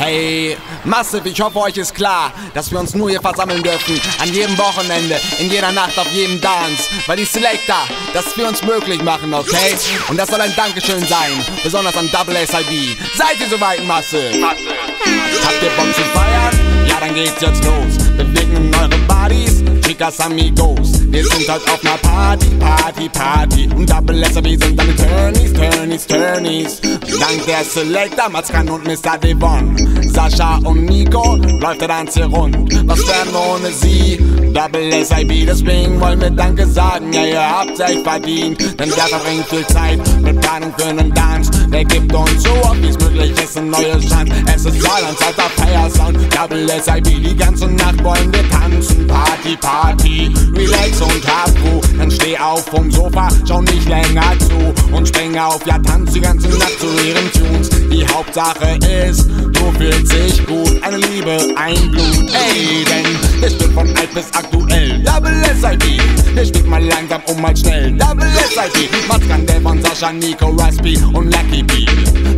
hey, Massive, ich hoffe euch ist klar, dass wir uns nur hier versammeln dürfen, an jedem Wochenende, in jeder Nacht, auf jedem Dance, weil die Selector das für uns möglich machen, okay? Und das soll ein Dankeschön sein, besonders an Double SIB. Seid ihr soweit, Massive? Massive. Habt ihr Bock zu feiern? Ja, dann geht's jetzt los. Bewegen eure Bodies, chicas amigos. Wir sind heute auf einer Party, Party, Party. Und Double SIB sind dann Turnies, Turnies, Turnies. Dank der Selector, Matzkan und Mr. Devon. Sascha und Nico läuft der Tanz hier rund. Was wären wir ohne sie? Double SIB, deswegen wollen wir Danke sagen. Ja, ihr habt's echt verdient. Denn der verbringt viel Zeit mit Planung für einen Dance. Der gibt uns so oft, wie's möglich ist, eine neue Chance. Es ist Saarlands alter Feiersound. Double SIB, die ganze Nacht wollen wir tanzen. Party, Party, relax und hab Ruhe. Dann steh auf vom Sofa, schau nicht länger zu. Und spring auf, ja tanz die ganze Nacht zu ihren Tunes. Die Hauptsache ist, du fühlst dich gut. Eine Liebe, ein Blut, ey, denn es wird von alt bis aktuell. Double SIB, der spielt mal langsam und mal schnell. Double SIB, Matzkan, von Sascha, Nico, Raspi und Lucky B.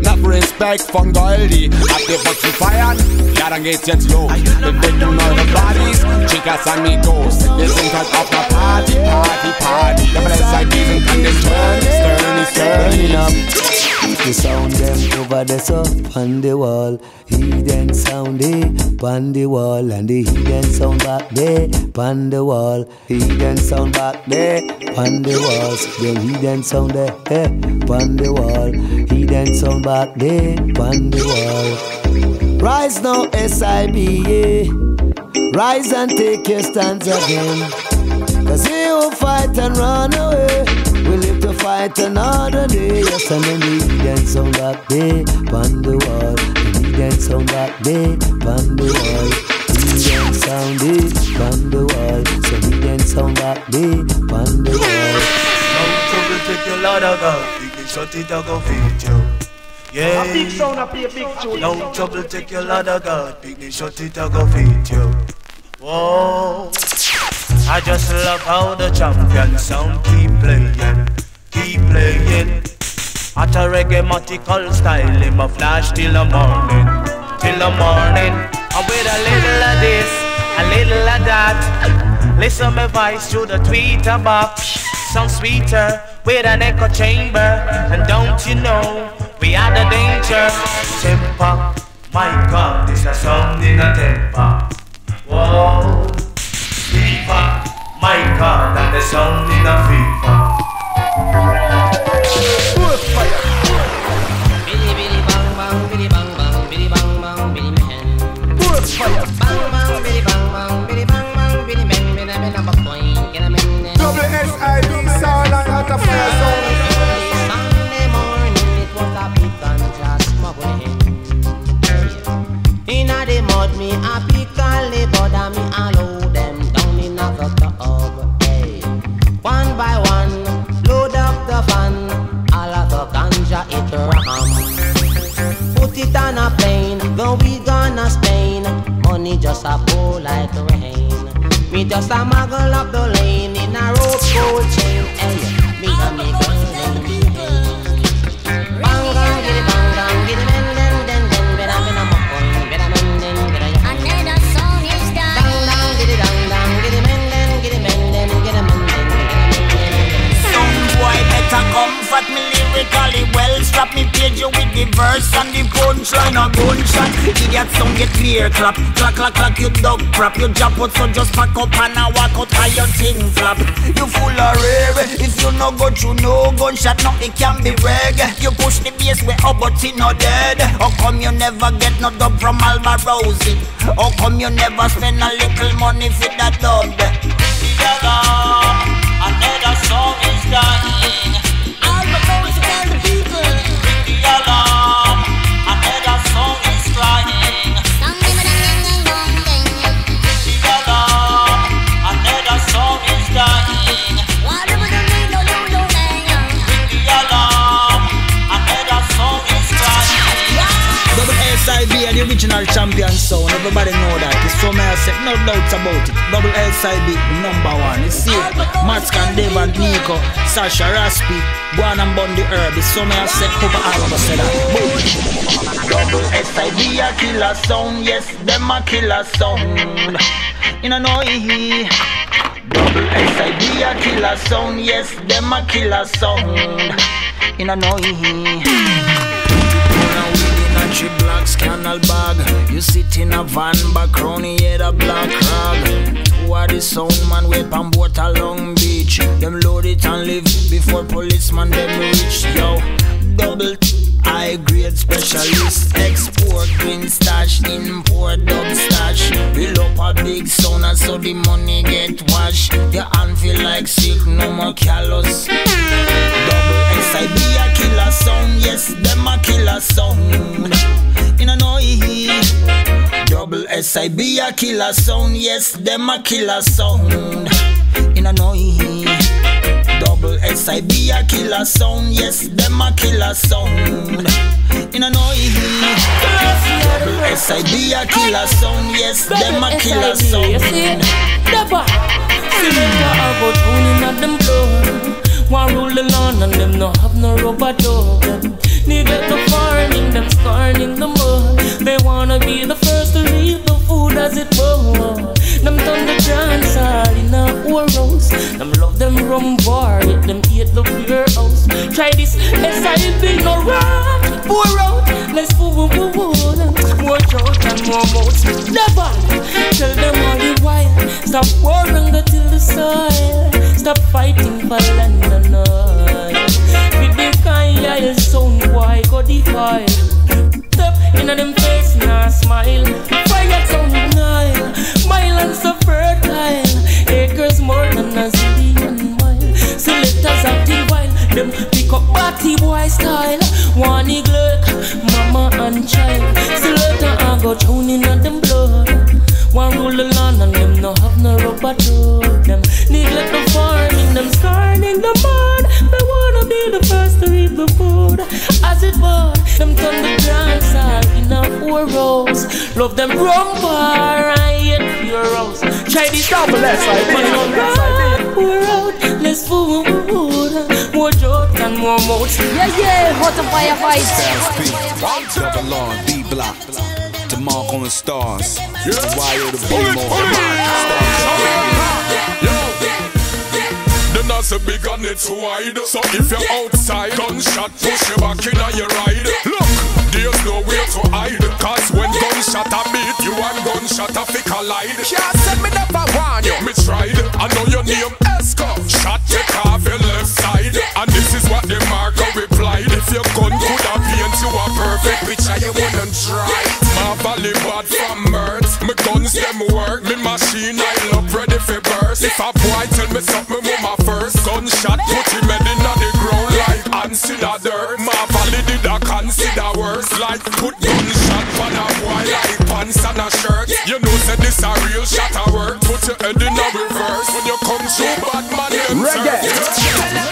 Nach Respekt von Goldi, habt ihr Bock zu feiern? Ja, dann geht's jetzt los. Bewegen eure Bodies, Chicas Amigos. Wir sind halt auf der Party, Party, Party. Double SIB sind an den Turnies, Turnies, Turnies. The sound them over the up on the wall. Hidden sound they on the wall. And the hidden sound back there on the wall. Hidden sound back there on the walls. The hidden sound there eh, on the wall. Hidden sound back there on the wall. Rise now, SIBA. Eh? Rise and take your stands again. Cause he who fight and run away to fight another day Yes, and then the hidden sound back there On the wall The hidden sound back there On the wall Hidden sound is on the wall So hidden sound back there On the wall No trouble, take your lot of gun You can shut it, I go feed you yeah. A big sound, a big tune. No trouble, take your lot of God. Big me shut it, I go feed you. Whoa. I just love how the champion sound keep playing, keep playing. At a reggae style, him a flash till the morning, till the morning. And with a little of this, a little of that. Listen my voice through the tweeter box, sound sweeter with an echo chamber. And don't you know, we are the danger. Temper, my God, this a sound in a temper. Whoa. FIFA, my God, and the sound in a FIFA. Billy Put it on a plane, then we gonna Spain. Money just a pour like rain. Me just a muggle up the lane in a rope gold chain. Hey, me den. Boy better comfort me lyrically Strap me page you with the verse and the punchline a gunshot. Idiot sound get clear clap Clack clack clack you dog crap. You jump out so just pack up and a walk out how your thing flap. You full of rare If you no go through no gunshot nothing can be reg You push the bass way up but it no dead. How come you never get no dub from Alborosie How come you never spend a little money for that dub? The Another song is dying. Everybody know that. It's so said, no doubts about it. Double SIB, number one. You see, Matzkan, Dave and Nico, Sasha Raspi, Guan and Bundy Herb. It's so said, Papa us say that. Double SIB a killer sound, yes, them a killer sound. You know, know he. Double SIB a killer sound, yes, them a killer sound. You know, know he. Three blocks canal bag. You sit in a van back round here a black rag. Two are the sound man whip and boat along beach. Them load it and leave before policeman them reach. Yo, double high grade specialist export green stash import dub stash. Build up a big sound and so the money get washed. Your hand feel like silk, no more callous. Double SIB a killer sound, yes, them a killer sound. In a noise. Double SIB a killer sound, yes, them a killer sound. In a noise. Double SIB a killer sound, yes, them a killer sound. In a noise. Double SIB a killer sound, yes, them a killer sound. Selector I go tuning at them blood. One rule the land and them no have no rubber dog. Neglect the farming, them scorning the mud. They wanna be the first to leave the food as it was. Them turn the dance all in a whorehouse. Them love them rum bar, yet them hate the beer house. Try this SIB no rock, pour out. Let's fool fool fool More throat and more mouths. Never tell them all the while. Stop warring go till the soil. Stop fighting for land and oil. With the kind of sound boy go defile. Step in them face now smile. Fire sound nile. Mile and so fertile. Acres more than a zillion mile. Selectors active while them pick up party boy style. One neglect, mama and child. Selector I go tuning at them blood. One rule the land and them no have no rubber tub. Them neglect the farming, them scorning the mud. They wanna be the first to eat the food. As it was, them turn the all in a four rows. Love them rum bar and hate pure house. Try this double SIB. Pour out, let's food. More jokes and more mouths. Yeah, yeah, hot and fire fight. Double R, B block. DeMarco and Stars. The Wire the B more. Them not so big and it's wide. So if you're outside, gunshot push you back in your ride. Look, there's nowhere to hide. Cause when gunshot a beat you and gunshot a fi collide. Can't send me never warn you. Me tried. I know your name Esco. Shot take off your left side. And this is what the marker replied. If your gun could have paint you a perfect picture, you wouldn't try. My valley bad from mirth. Me guns them work. Me machine I love ready for burst. If a boy tell me something, me want my first gunshot. Put him head in on the ground like ants in the dirt. Consider. Like put gunshot on a boy like pants and a shirt. You know say this a real shot of work. Put your head in a reverse. When you come through bad man Reggae.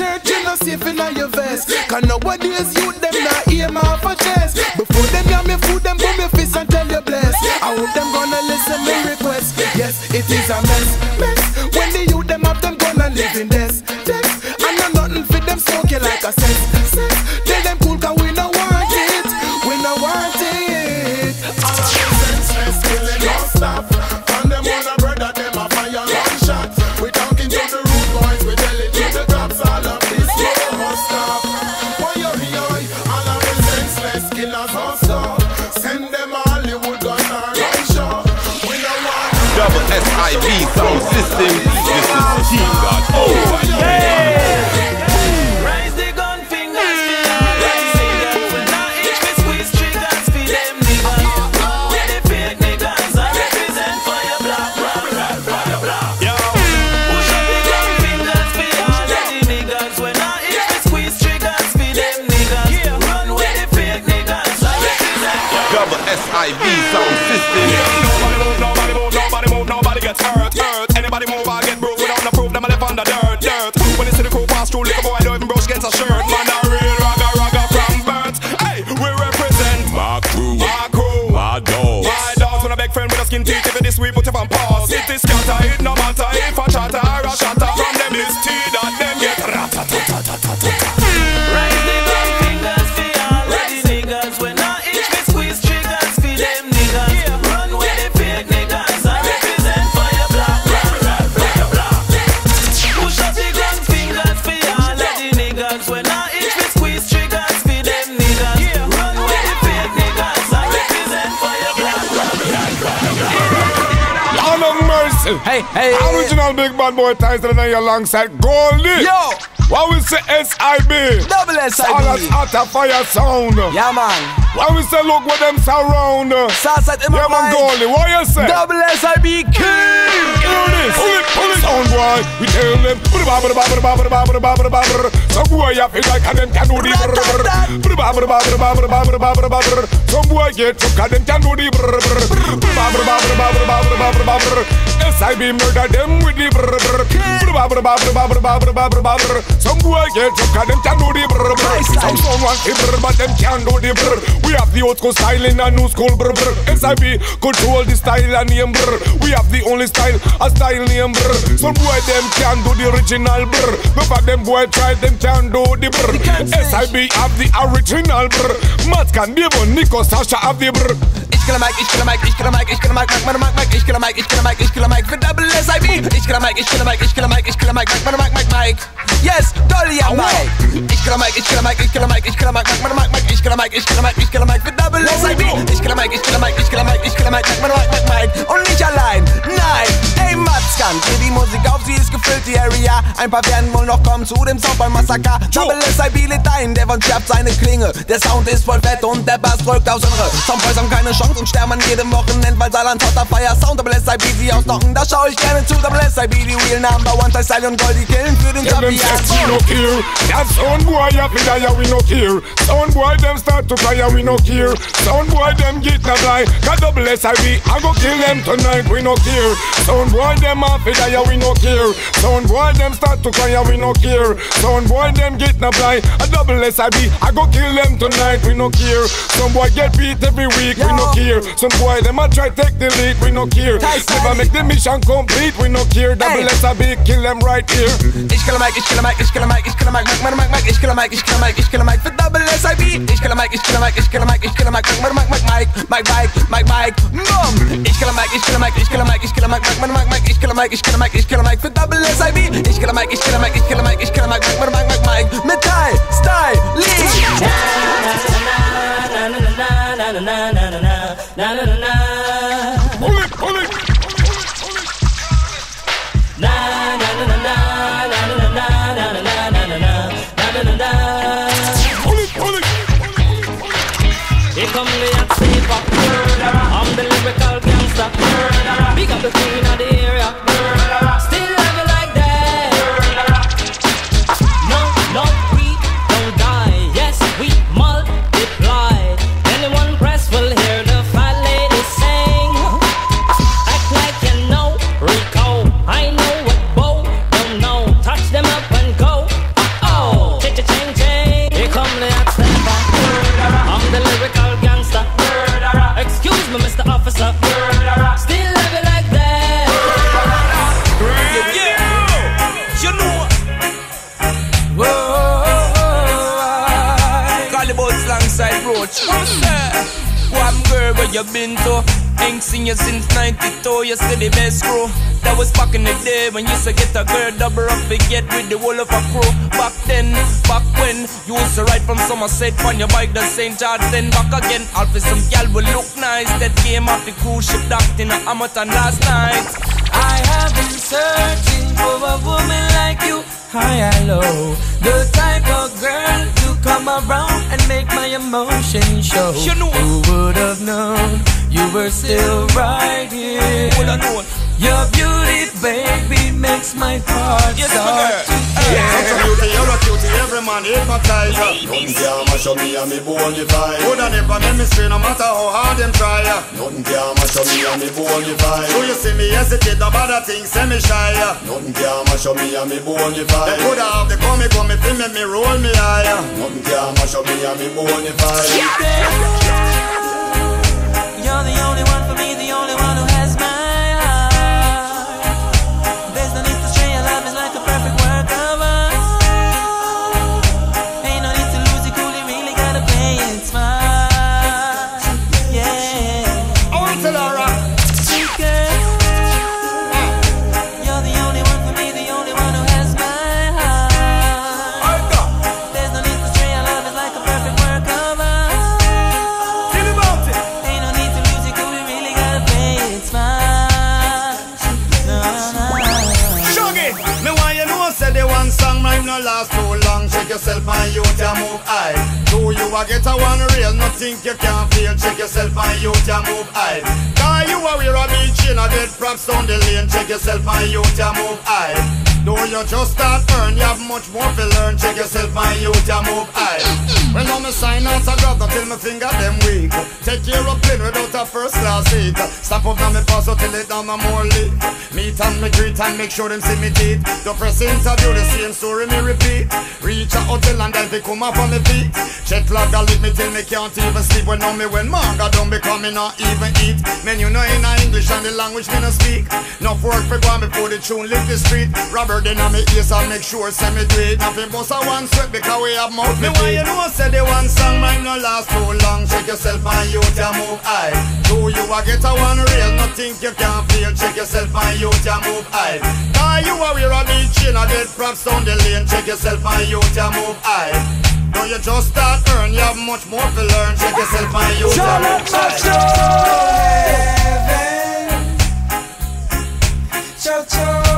Church, you not safe in your vest. Cause nowadays youth them not aim off a chest. Before them yam me food, them put me fist and tell you bless. I hope them gonna listen me request. Yes, it is a mess, mess. When the youth them have them gonna live in this, this. No nothing fit them smoke you like a sex, Original big bad boy ties that are alongside Goldi. Yo, What we say SIB? double SIB. All that hot fire sound. Yeah, man. What we say look what them surround. Southside in my Yeah man mind. Goldi, what you say? Double SIB king. Hear this. Pull it, pull it. Sound boy, we tell them. Put the babber, babber, babber, babber, babber, babber. Some boy you feel like them can do the brr brr. Put the babber, babber, babber, babber, babber, babber. Some boy get took and them can do the brr brr. Put the babber, babber, babber, babber, babber, babber. SIB murder them with the brr brr. The babber, babber, babber, babber, babber, babber. Some boy get took and them can do the brr brr. Some someone the brr but them can do the brr. We have the old school style in a new school brr brr. SIB control the style and name brr. We have the only style, a style name brr. Some boy them can do the original brr. Before them boy try them can do the brr. SIB have the original brr. Matzkan be Nico Sasha have the brr. Ich kill a mic, ich kill a mic, ich kill a mic, ich kill a mic, mic, meine mic, mic, ich kill a mic, ich kill a mic, ich kill a mic für Double SIB. Ich kill a mic, ich kill a mic, ich kill a mic, ich kill a mic, mic, meine mic, mic, mic. Yes, Dolly am mic. Ich kill a mic, ich kill a mic, ich kill a mic, ich kill a mic, mic, meine mic, mic, ich kill a mic, ich kill a mic, ich kill a mic für Double SIB. Ich kill a mic, ich kill a mic, ich kill a mic, ich kill a mic, mic, meine mic, mic, mic. Und nicht allein, nein. Ey, Matzkan, dreh die Musik auf, sie ist gefüllt, die Area. Ein paar werden wohl noch kommen zu dem Soundball-Massaker. Double SIB lädt ein, der von schärft seine Klinge. Der Sound ist voll fett und der Bass drückt aus Irre. Soundboys haben keine Chance und sterben an jedem Wochenende, weil Saarland hotter Fire Sound. Double SIB, sie ausnocken, da schau ich gerne zu. Double SIB, die Real Number One, Style und Goldie killen für den Champion. Sex we no care. That sound boy a fi die we no care. Sound boy them start to cry we no care. Sound boy them get na blind. God double SIB I go kill them tonight we no care. Sound boy them a fi die we no care. Sound boy them start to cry we no care. Sound boy them get na blind. A double SIB I go kill them tonight we no care. Some boy get beat every week we no care. Some boy them a try take the lead we no care. Never make the mission complete we no care. Double SIB kill them right here. Ich kill a ich kill a mic, ich kill a mic, ich kill a mic, mic, meine mic, mic, ich kill a mic, ich kill a mic, ich kill a mic für Double SIB. Ich kill a mic, ich kill a mic, ich kill a mic, ich kill a mic, mic, meine mic, mic, mic, mic, mic, mic, mic, boom. Ich kill a mic, ich kill a mic, ich kill a mic, ich kill a mic, mic, meine mic, mic, ich kill a mic, ich kill a mic, ich kill a mic für Double SIB. Ich kill a mic, ich kill a mic, ich kill a mic, ich kill a mic, mic, meine mic, mic, mic, Metall, Big up the queen of the roach. One girl where you been to? Ain't seen you since 92, you still the best crew. That was back in the day when you used to get a girl double up to get with the whole of a crew. Back then, back when you used to ride from Somerset on your bike to St. George, then back again. All for some gal will look nice. That came off the cruise ship docked in Hamilton last night. I have been searching for a woman like you. High and low, the type of girl come around and make my emotions show. You know. Who would have known you were still right here? Would have known. Your beauty, baby, makes my heart Yes, start to girl. beat. You're a cutie, you're a cutie, every man hypnotize ya. Nothing can mash up me and me bonify. Woulda never make me stray, no matter how hard them try. Nothing can mash up me and me bonify. So you see me hesitate, no bother things, say me shy. Nothing can mash up me and me bonify. They coulda have the come, come, if make me roll me higher. Nothing can mash up me and me bonify. You're the only one yourself and you can move high. Do you a get a one real? No think you can feel. Check yourself and you can move high. Cause you a wear a big chain a dead props on the lane. Check yourself and you can move high. Do you just start earn? You have much more to learn. Check yourself and you can move high. When I'm a sign out a grab, not till my finger them weak. Take your plane without a first class seat. Stop up now me pass out till it down no more leak. Meet and me greet and make sure them see me teeth. The press interview, the same story me repeat. Reach a hotel and then they come up on me feet. Check log a leave me till me can't even sleep. When on me when manga done become me not even eat. Men you know in English and the language me no speak. Enough work for go on before the tune lift the street. Robert then on me ears and make sure say me do it. Nothing but a one sweat because we have mouth me why you know say the one song might not last too long. Check yourself and you can move high. Do you a get a one real? No think you can feel. Check yourself and you can move high. Cause you a wear a big chain a dead props on the lane. Check yourself and you can move high. Do you just start earn? You have much more to learn. Check yourself and you can move high. Cho-cho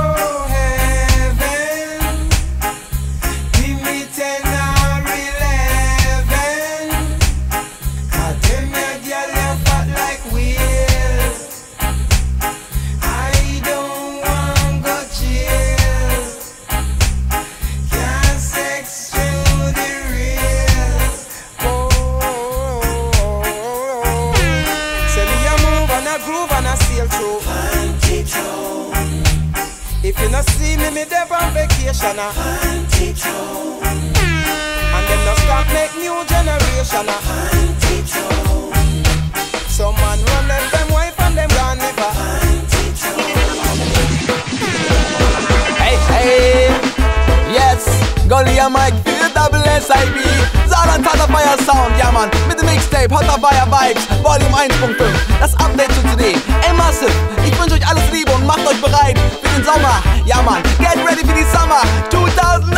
Not see me, me there on vacation ah. And them not stop make new generation ah. Some man run left them wife and them gone never Hey, hey, yes, Gully and Mike, double SIB. Saarland hat Fire Sound, ja Mann, mit dem Mixtape Hot Fire Vibes, Volume 1.5. Das Update zu today. Ey, Massive, ich wünsche euch alles Liebe und macht euch bereit für den Sommer. Ja Mann, get ready für die Summer 2000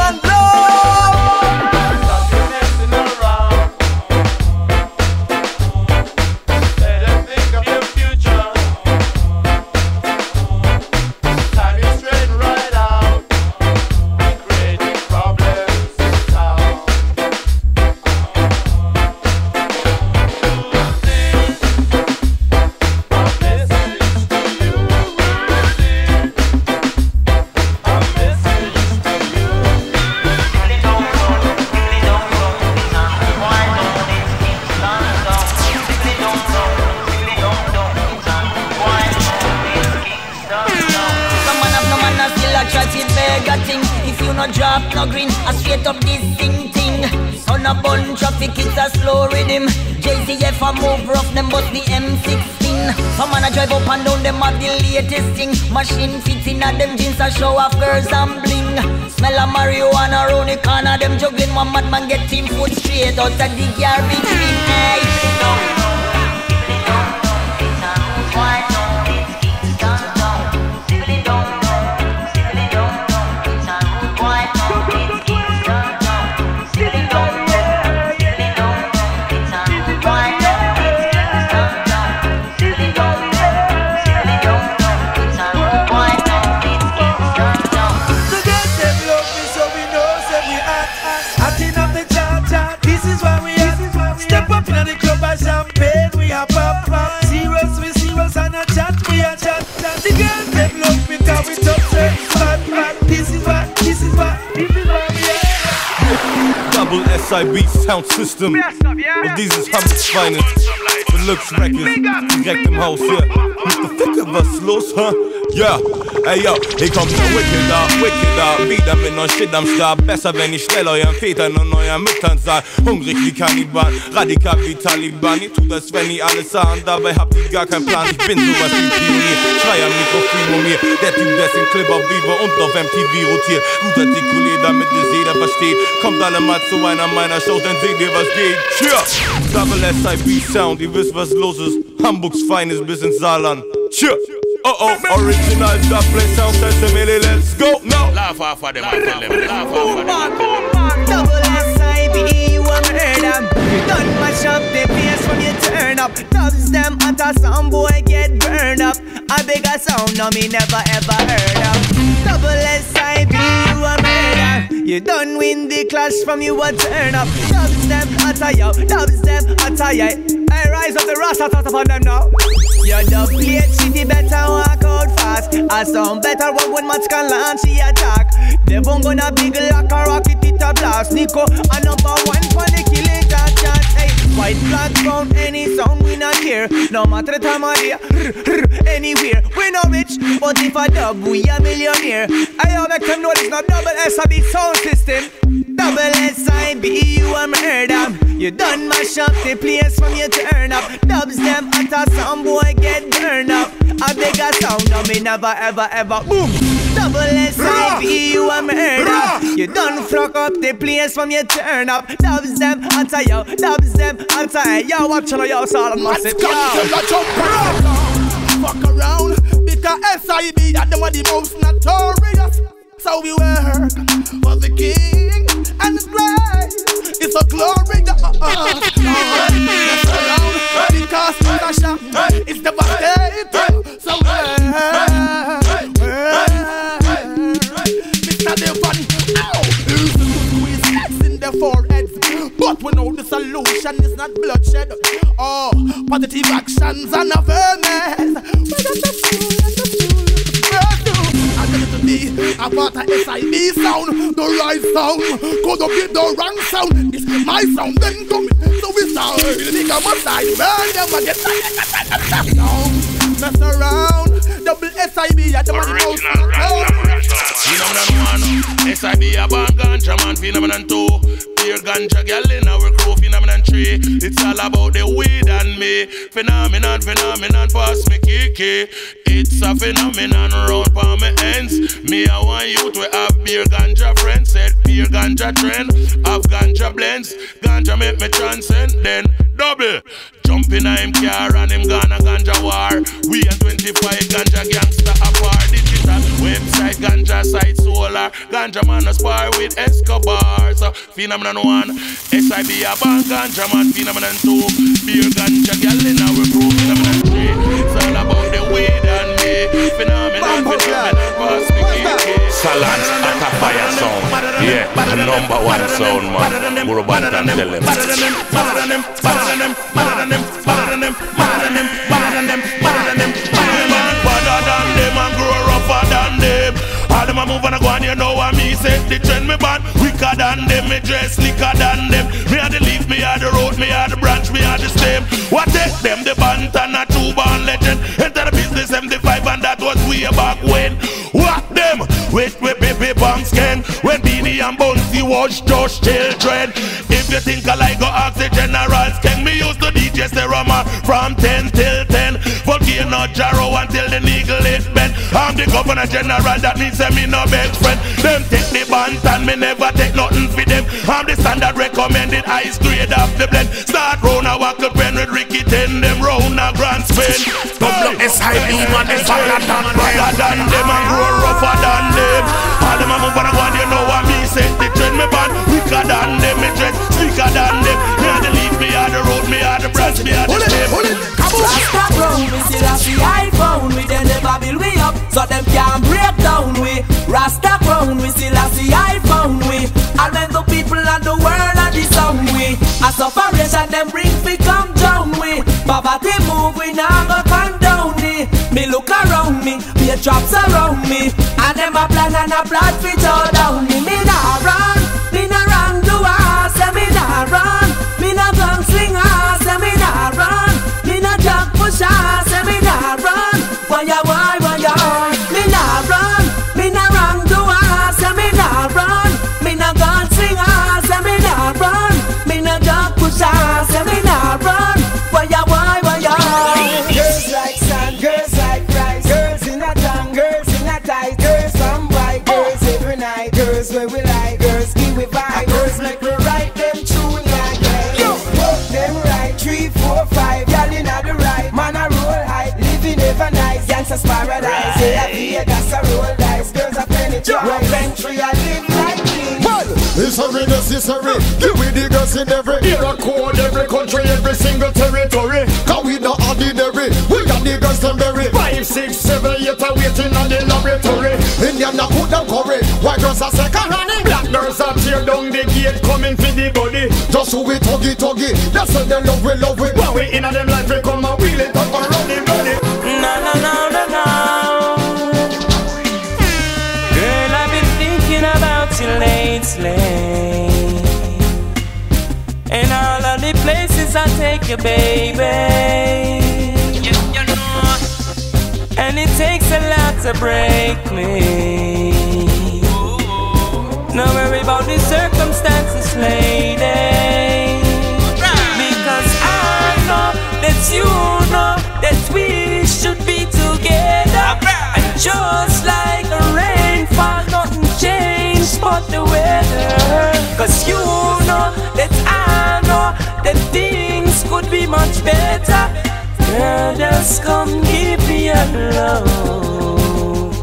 latest thing Machine fits in them jeans a show off girls and bling. Smell a marijuana round the corner, them juggling One madman get him foot straight out of the garbage bin. Hey, Westside Beat Sound System. Well, these is Hump's finest. Deluxe records. Direct them house, yeah. What the fuck of us lost, huh? Ja, ey yo, hier kommt der Wickeder, Wickeder. Wieder mit neuem Shit am Start. Besser, wenn ich schnell euren Vätern und euren Müttern sah. Hungrig wie Kanniban, radikal wie Taliban. Ihr tut das, wenn ihr alles sah. Und dabei habt ihr gar keinen Plan. Ich bin sowas wie Pionier. Schrei am Mikrofon um mir. Der Typ, dessen Clip auf Viva und auf MTV rotiert. Gut artikuliert, damit es jeder versteht. Kommt alle mal zu einer meiner Shows, dann seht ihr, was geht. Cheers! Double SIB Sound, ihr wisst, was los ist. Hamburgs feines bis ins Saarland. Cheers! Oh oh, original Double Sound System, let's go. Now! Laugh off of them and tell them. Laugh off of them. Double S-I-B, you a murder Done mash up the place from you turn up. Dubs them at a some boy get burned up. A bigger sound no me never ever heard of. Double S-I-B, you a murder You done win the clash from you a turn up. Dubs them at a yo, dubs them at a yo I rise up the rasta thought upon them now You dub plate shitty better walk out fast. A sound better one when much can launch the attack. Devon gonna big like a rocket it a blast. Nico a number one for the killing chat chat Hey, white flag brown any sound we not care. No matter the time of day, anywhere. We no rich, but if a dub we a millionaire. I all make them know this not double SIB sound system. Double SIB you a murder You done mash up the place from you turn up. Dubs them a some boy get burned up. I beg A sound no me never ever ever. Boom. Double SIB you a murder You done flock up the place from you turn up. Dubs them a yo, dubs them a. Yo Watch out yo, solid massive yo Fuck around because SIB are them are the most notorious. So we work. For the king and the his so glory the uh, uh, the So Mr. In the foreheads But we know the solution is not bloodshed. Oh, positive actions and awareness. But that's the fool, that's the fool. Going to be a part SIB sound, the right sound. Could up get the wrong sound. It's my sound, then come. So we start. Make a must die. Them and get Don't mess around. Double SIB at the money most. Phenomenon one, SIB a band ganja man. Phenomenon two, pure ganja gal in our crew. Phenomenon three, it's all about the weed and me. Phenomenon, phenomenon, pass me kiki. It's a phenomenon round for me ends. Me I want you to have beer ganja friends. Said beer ganja trend, have ganja blends. Ganja make me transcend. Then double. Jump in him car and him gonna ganja war. We and 25 ganja gangster apart. Digital website ganja site solar. Ganja man a spar with Escobar. So phenomenon one, SIB a band ganja man. Phenomenon two, beer ganja gal in our crew. Phenomenon three, it's all about the weed and. Phenomenon, phenomenon, must be fire sound. Yeah, number one sound, man. Urban tell them. Them, them, them, them, them, them, them. A move and a go and you know what me say. The trend me bad, wicker than them, me dress slicker than them. Me a the leaf, me a the road, me a the branch, me a the stem. What take them the band and a two band legend. Enter the business M5 and that was way back when. What them? With with baby banks can when Beenie and Bunsy was just children. If you think I like go ask the generals, can me use the DJ Serama uh, from 10 till 10. Volcano Jarrow until the needle is bent. I'm the governor general that means me no best friend. Them take the band and me never take nothing for them. I'm the standard recommended highest grade of the blend. Start round a wackle pen with Ricky ten them round a grand spin. Double SIB man is better than Better than them and grow me a the stem. Rasta ground, we still have the iPhone. We then never build we up, so them can't break down. We Rasta ground, we still have the iPhone. We and when the people and the world are the sound. We a separation them bring fi come down. We poverty move, we now go come down. Me, me look around me, be traps around me, and them a plan and a plot fi tear down me. Very necessary. Give we the girls in every era code, every country, every single territory. Cause we not ordinary, we got the girls them very. Five, six, seven, eight are waiting on the laboratory. Indian a put them curry, white girls are second running. Black girls are tear down the gate, coming for the body. Just who we tuggy tuggy, that's what they love we love we. When we in a them life, we come and places I take you, baby. You, you know. And it takes a lot to break me. No worry about the circumstances, lady. Because I know that you know that we should be together. And just like the rainfall, nothing changed but the weather. Cause you know that be much better. Girl, just come give me a love.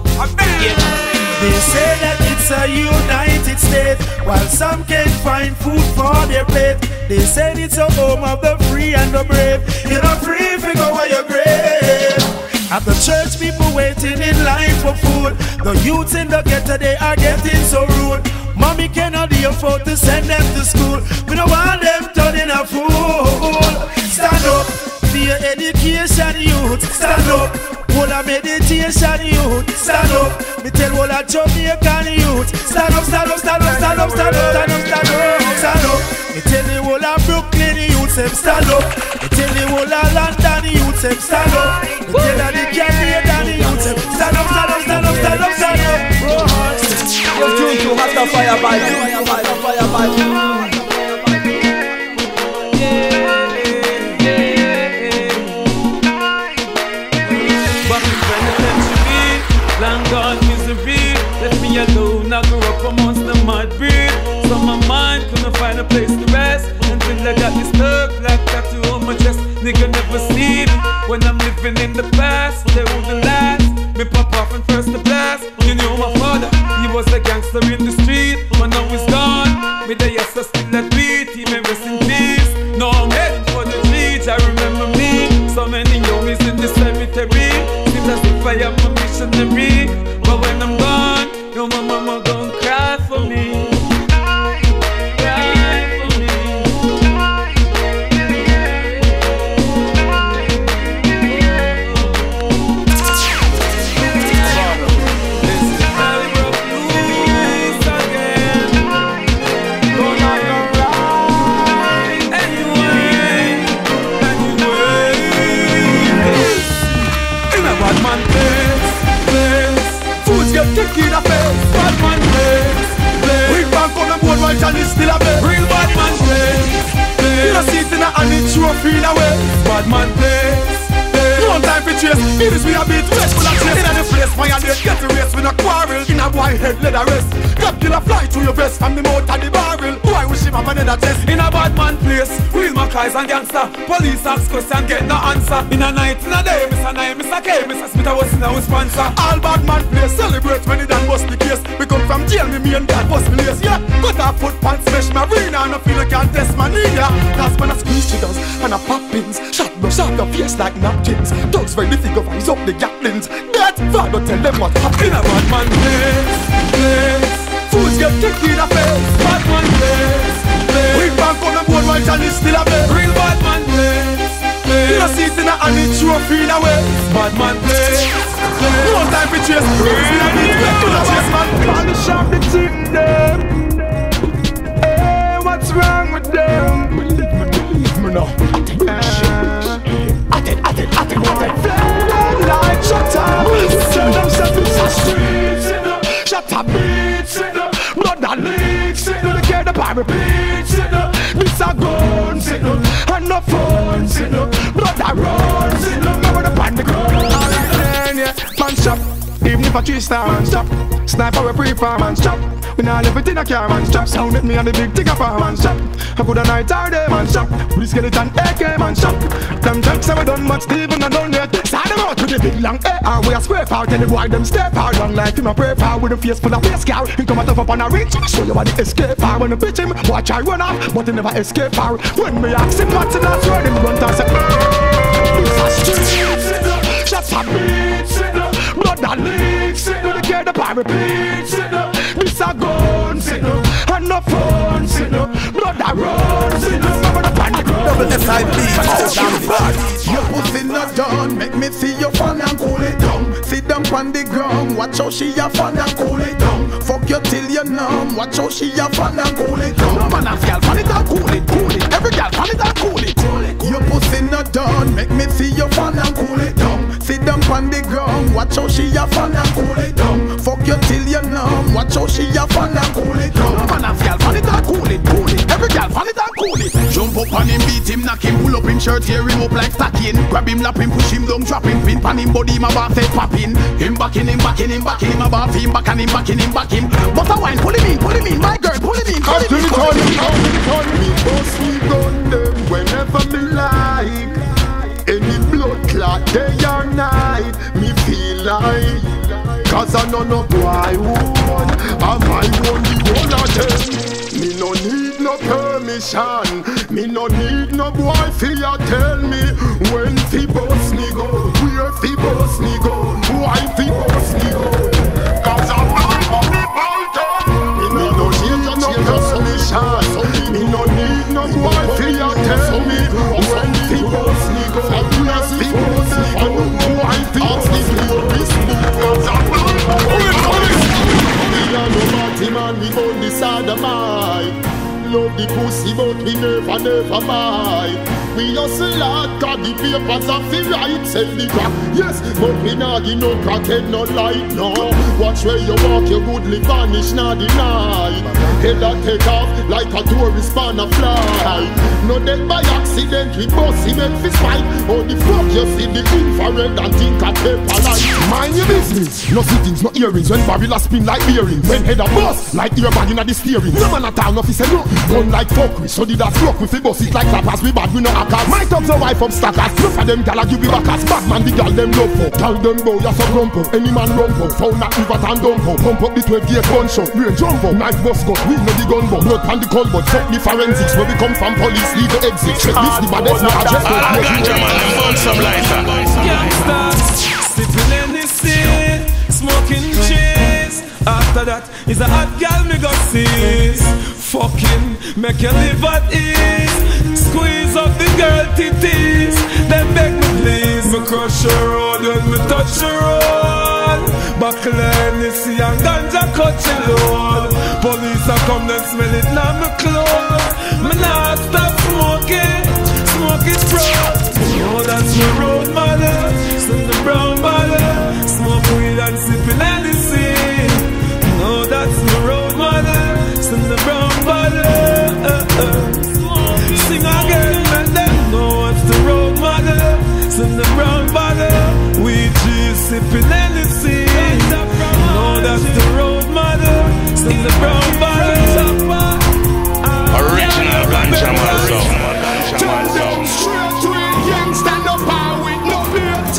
They say that it's a United States, while some can't find food for their plate. They said it's a home of the free and the brave. You're not free if you go where your grave. At the church, people waiting in line for food. The youths in the ghetto, they are getting so rude. Mommy cannot afford to send them to school. We don't want them turning a fool. Stand up for your education, youth. Stand up. Whole of meditation, youth. Stand up. Me tell all of Jamaican youth. Stand up, stand up, stand up, stand up, stand up, stand up, stand up, stand up. Me tell the whole of Brooklyn youth, them stand up. Me tell the whole of London youth, them stand up. Me tell the Caribbean stand up, stand up, stand up, stand up, stand up. You're tuned to the Fire gone misery. Left me alone, I grew up amongst the mud breed. So my mind couldn't find a place to rest until I got this black tattoo on my chest. Nigga never see me when I'm living in the past. They wouldn't we a quarrel. In a white head, let her rest. God kill a fly to your vest from the mouth of the barrel. Him have another test. In a bad man place, real Mackay's and gangster. Police ask question, get no answer. In a night, in a day, Mr. Nine, Mr. K, Mr. Smith, I was in our sponsor. All bad man place, celebrate when it done bust the case. We come from jail, me me and dad bust me lace, yeah. Cut off foot pants, smash my arena And I feel I can't test my knee, yeah. Cause when I squeeze triggers and I pop pins. Shot brush out your face like napkins. Dogs to go rise up the gatlings That father tell them what happened. In a bad man place, place Foods get kicked in the face place We bank on the board while Johnny still a play Real bad man place, place You know see it in a hand, it trophy in a way Bad man place, place No time for chase Real in a beat, we to chase man Polish off the team them. Hey, what's wrong with them? Believe me, believe me now. At it, at it, at it, at it. Flame like shutter. Tell them something so streets, you know. Shutter beats, you know. Blood that leaks, you know. They care the bar repeats, you know. This a gun sitting and no phone signal. blood a run sitting me the ground. Yeah. If I three star man stop Sniper we pre-farm stop We not live in a car, man. Strap sound with me and the big ticker for man. Strap. I put a night or day, man. With the skeleton AK, man. Strap. Them jokes we done, but Steven I done yet. Start them out with the big long AR. We a scrape out, tell the boy them step out. Long life in my pray for with a face full of face scar. He come out of up on a reach. Show you what the escape are. When I pitch him, watch I run off, but he never escape far. When me ask him what's in that sword, him run and say, mm, This a street, shots a beat, blood that leaks, the care the bar repeats, this a gun, and no phone, blood that runs, never the panic, double Your pussy not done, make me see your fun and cool it down. Sit down on the ground, watch how she a fun and cool it down. Fuck you till you numb, watch how she a fun and cool it down. No man a girl fun it and cool it, cool it. Every girl fun it and cool it, cool it. Your pussy not done, make me see your fun and cool it down. Sit down on the ground, watch how she a fun and cool it down. Fuck you till you numb, watch how she a fun and cool it down. Man a girl fun it and cool it, cool it. Every girl fun it and cool it. Jump up on him, beat him, knock him, pull up him shirt, tear him up like stacking. Grab him, lap him, push him down, drop him, pin pan him body, my bath head popping. Him backing him, backing him, backing him, about him, back and him, backing him, back him. But wine, pull him in, pull him in, my girl, pull him in, pull him in, pull him in. Cause I know no boy would, and my own the whole of them. Me no need no permission, me no need no boy fi a tell me when fi boss me go, where fi boss me go, why fi Love the pussy but we never, never buy We hustle hard, the papers off the right Sell the crack, yes, but we not give no crackhead, no light, no. Watch where you walk, your goodly vanish, not deny. Head a take off, like a tourist on a fly No dead by accident, we bust him and fist fight. Oh the fuck, you see the infrared and think a paper light. Mind your business, no sittings, no earrings When barrel a spin like bearings. When head a bust, like earbag inna the steering. No man a town, no fi say no Gun like fuckery, so did that fuck we fi bust it like clappers We bad, we no hackers My thugs a wife up stackers. Enough of them gal a give we backers. Bad man, the gal them love for Gal them bow, ya so grump up Any man run for Found that river and dump up Pump up the 12 gauge gunshot. Range jump up Knife bust gun, we know the gun bug Blood pan the call but Fuck the forensics. Where we come from, police leave the exit. Check this, the baddest, no address no Ah, ganja man, them burn some lighter. Gangsters, sipping Hennessy, smoking cheese. After that is a hot gal me go seize. Fucking make you live at ease. Squeeze up the girl titties. Then beg me please. Me crush your road when me touch your road. Buckle Hennessy and ganja cut your load. Police a come then smell it now me clothes. Me not stop smoking. Smoke it broad. Oh, that's my road mother. Send the brown mother. Smoke weed and sipping Hennessy. No, that's my road mother. Send the brown mother. Uh, uh. Sing again, let them know what's the road mother. Send the brown mother. We G sipping Hennessy. No, that's the road mother. Send the brown mother. Original ganja man sound. Ganja. Straight to it, young stand up and with no plate.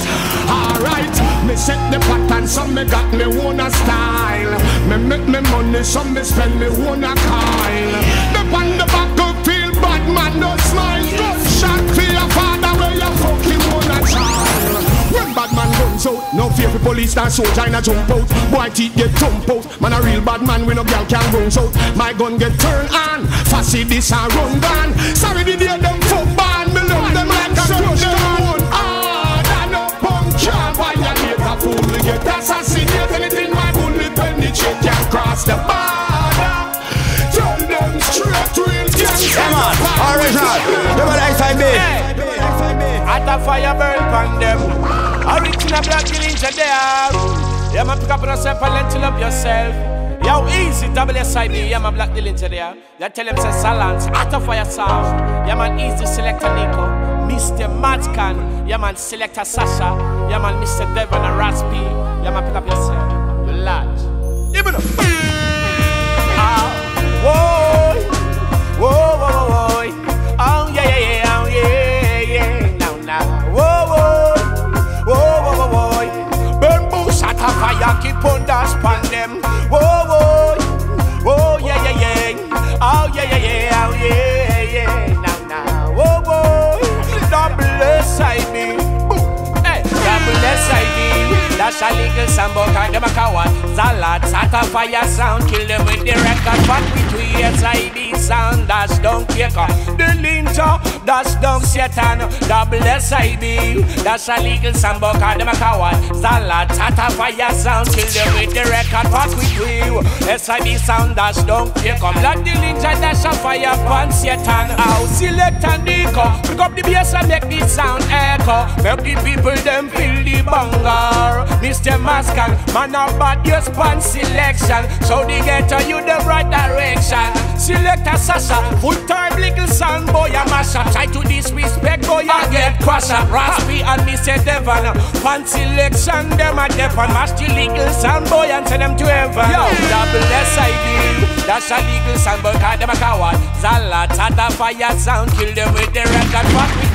Alright, me set the pattern, so me got me own a style. Me make me money, so me spend me own a coil. Police or soldier in a jump out. Boy teeth get thump out, man a real bad man, when no girl can run out. My gun get turned on, fussy this and run down. Sorry the day them fuck band, me love them like a crush own. Ah, that no punk can't violate a fool. Get assassinate anything my bullet penetrate can cross the border. At a fire burn pan them. Original black ninja there. Yeah, man, pick up yourself and lentil up yourself. Yo, easy, double SIB, yeah, man, black ninja there. You tell him, say, silence, at a fire sound. Yeah, man, easy, selector Nico. Mr. Matzkan, yeah, man, selector Sasha. Yeah, man, Mr. Devon and Raspi. Yeah, man, pick up yourself. You large. Even up. Ah, whoa, whoa, keep dash pan them. Oh, whoa, whoa, oh, whoa, yeah, yeah, yeah. Oh, yeah, yeah, yeah, oh, yeah, yeah. Now, now. Oh, whoa, whoa. Double S-I-B. Hey, double S-I-B. That's a legal sambo, cause them a coward Zalat, sat a fire sound Kill them with the record But with we SIB sound That's don't kick The linter, that's don't Satan. Double SIB That's a legal sambo, them a coward. Zalat, sat a fire sound Kill them with the record But with we SIB sound That's don't kick Like the linter, that's a fire Pan Satan. How select and deco Pick up the bass and make the sound echo. Make the people them feel the banger. Mr. Matzkan, man of bad just pan selection. So the ghetto you the right direction Selector Sasha, full time little son boy a mash up Try to disrespect boy I get crush up Raspy and Mr. Devon. Pan selection them a dep and mash the legal son boy and send them to heaven. Yo, double SIB That's a legal son boy cause them a coward. Zala, tata fire sound. Kill them with the record. Fuck with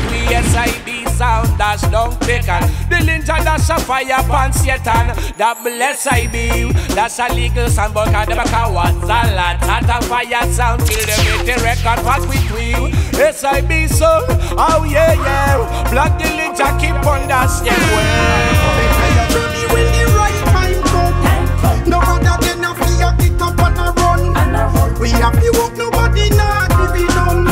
we sound Dash don't pick and The linter dash a fire pan Satan. Double SIB That's a legal sound boy cause them a coward Zala, tata fire sound Kill them with the record Fuck with we SIB sound Oh yeah yeah. Black Dillinger keep on that step well when the right time come. No other than a fear get up and a run. We have to work, nobody not give it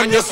lie down on your?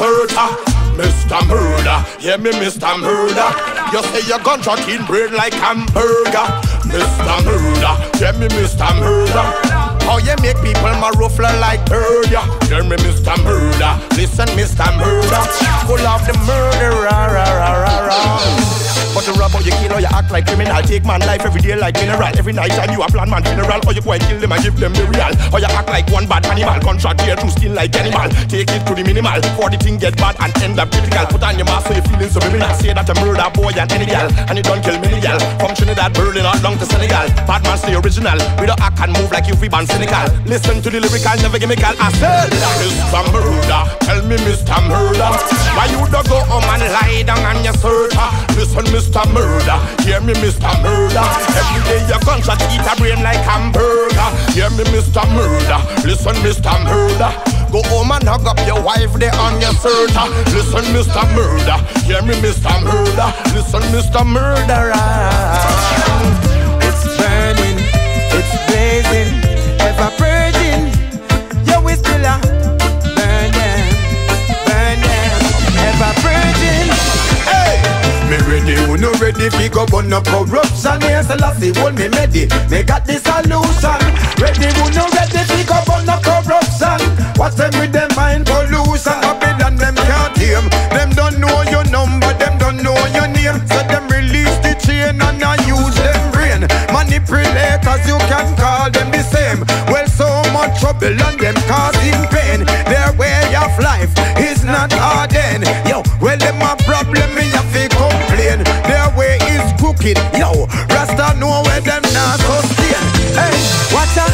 Mr. Murder, yeah me Mr. Murder. You say your gunshot in brain like hamburger. Mr. Murder, yeah me Mr. Murder. How you make people my ruffler like bird, yeah. Hear me, Mr. Murder. Listen, Mr. Murder. Full of the murder, rah, rah, rah, rah, rah. But the rap how you kill or you act like criminal. Take man life every day like mineral Every night time you a plan man funeral Or you go and kill them and give them the real Or you act like one bad animal. Contract here through skin like animal. Take it to the minimal. For the thing get bad and end up critical. Put on your mask so you feeling subliminal Say that a murder boy and any gal. And you don't kill many gal. From Trinidad, Berlin or down to Senegal. Bad man stay original. We don't act and move like you free band cynical Listen to the lyrical, never call I said Mr. Murder, tell me Mr. Murder Why you don't go home and lie down on your search Listen Mr. Murder, hear me Mr. Murder Every day your gunshot eat a brain like hamburger Hear me Mr. Murder, listen Mr. Murder Go home and hug up your wife there on your search Listen Mr. Murder, hear me Mr. Murder Listen Mr. Murderer fi go burn up corruption. Yes, the last hold me ready, me got the solution. Ready, who no ready fi go burn up corruption? Watch them with them mind pollution? Babylon them can't tame Them don't know your number, them don't know your name. So them release the chain and I use them brain. Manipulators, you can call them the same. Well, so much trouble and them causing pain crooked, yo Rasta know where them not sustain Hey, Watch out,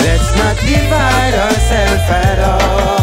let's not divide ourselves at all.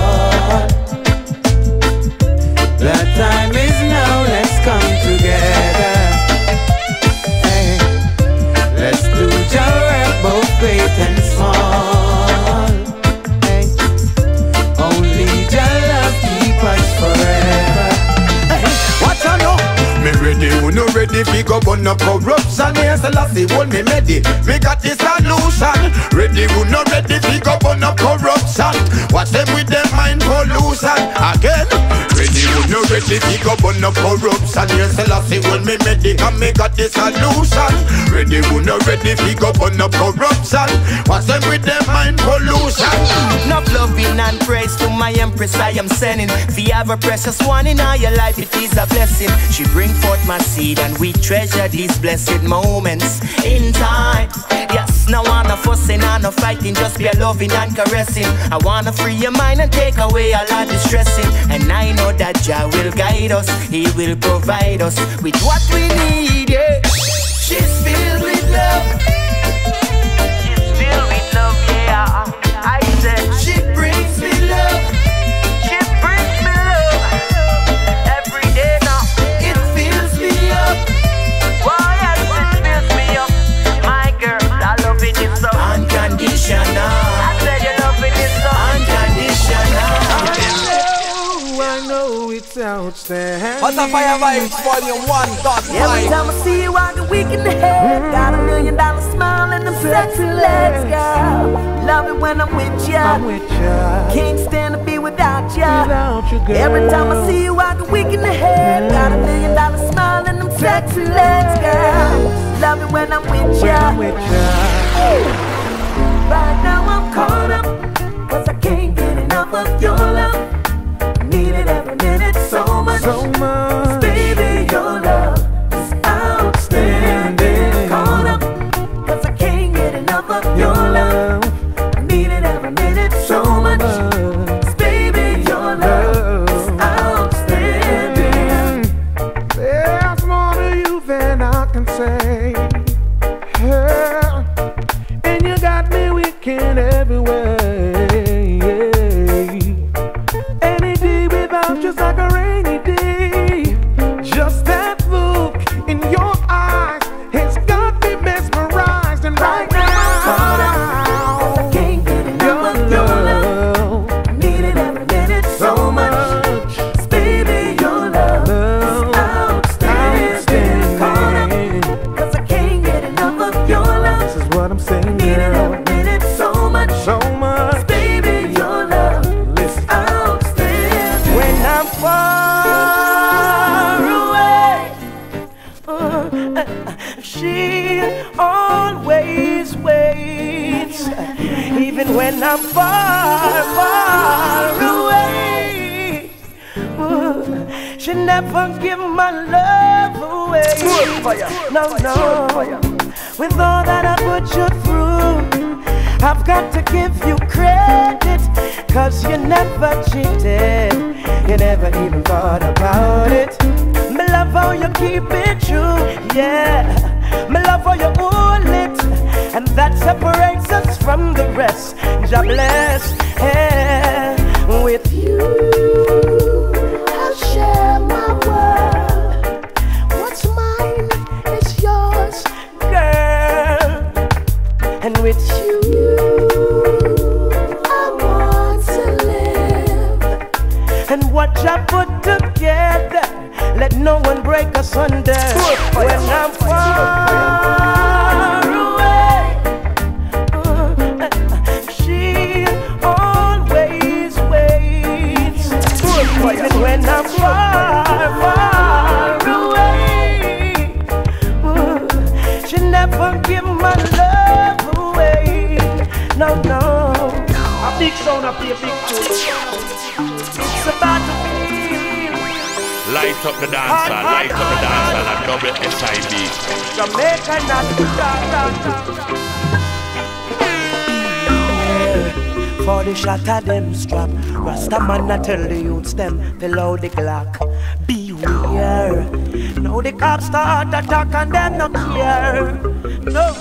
Who no ready fi go burn up corruption. Yes, the last hold me ready Me got the solution. Ready, who no ready fi go burn up corruption. Watch them with them mind pollution. Again Ready, who no ready fi go burn up corruption Yes, the last hold me ready And me got the solution Ready, who no ready fi go burn up corruption Watch them with them mind pollution Enough loving and praise to my empress I am sending. If you have a precious one in your life, it is a blessing. She bring forth my seed and we treasure these blessed moments in time. Yes, no wanna fussing and no fighting, just be a loving and caressing. I wanna free your mind and take away all of the stressing. And I know that Jah will guide us, He will provide us with what we need. Yeah. She's filled with love. Outstanding. Hotta Fire Vibez Volume 1 dot Every time I see you, I get weak in the head. Got a million dollar smile and them sexy legs, girl. Love it when I'm with ya. I'm with ya. Can't stand to be without ya. Without you, girl. Every time I see you, I get weak in the head. Got a million dollar smile and them sexy legs, girl. Love it when I'm with When ya. I'm with ya. Right now I'm caught up, cause I can't get enough of your hall at. Jamaica, not For the shot of them strap, Rasta man I tell the youths them out the Glock. Beware. Now the cops start attack and them no care. No,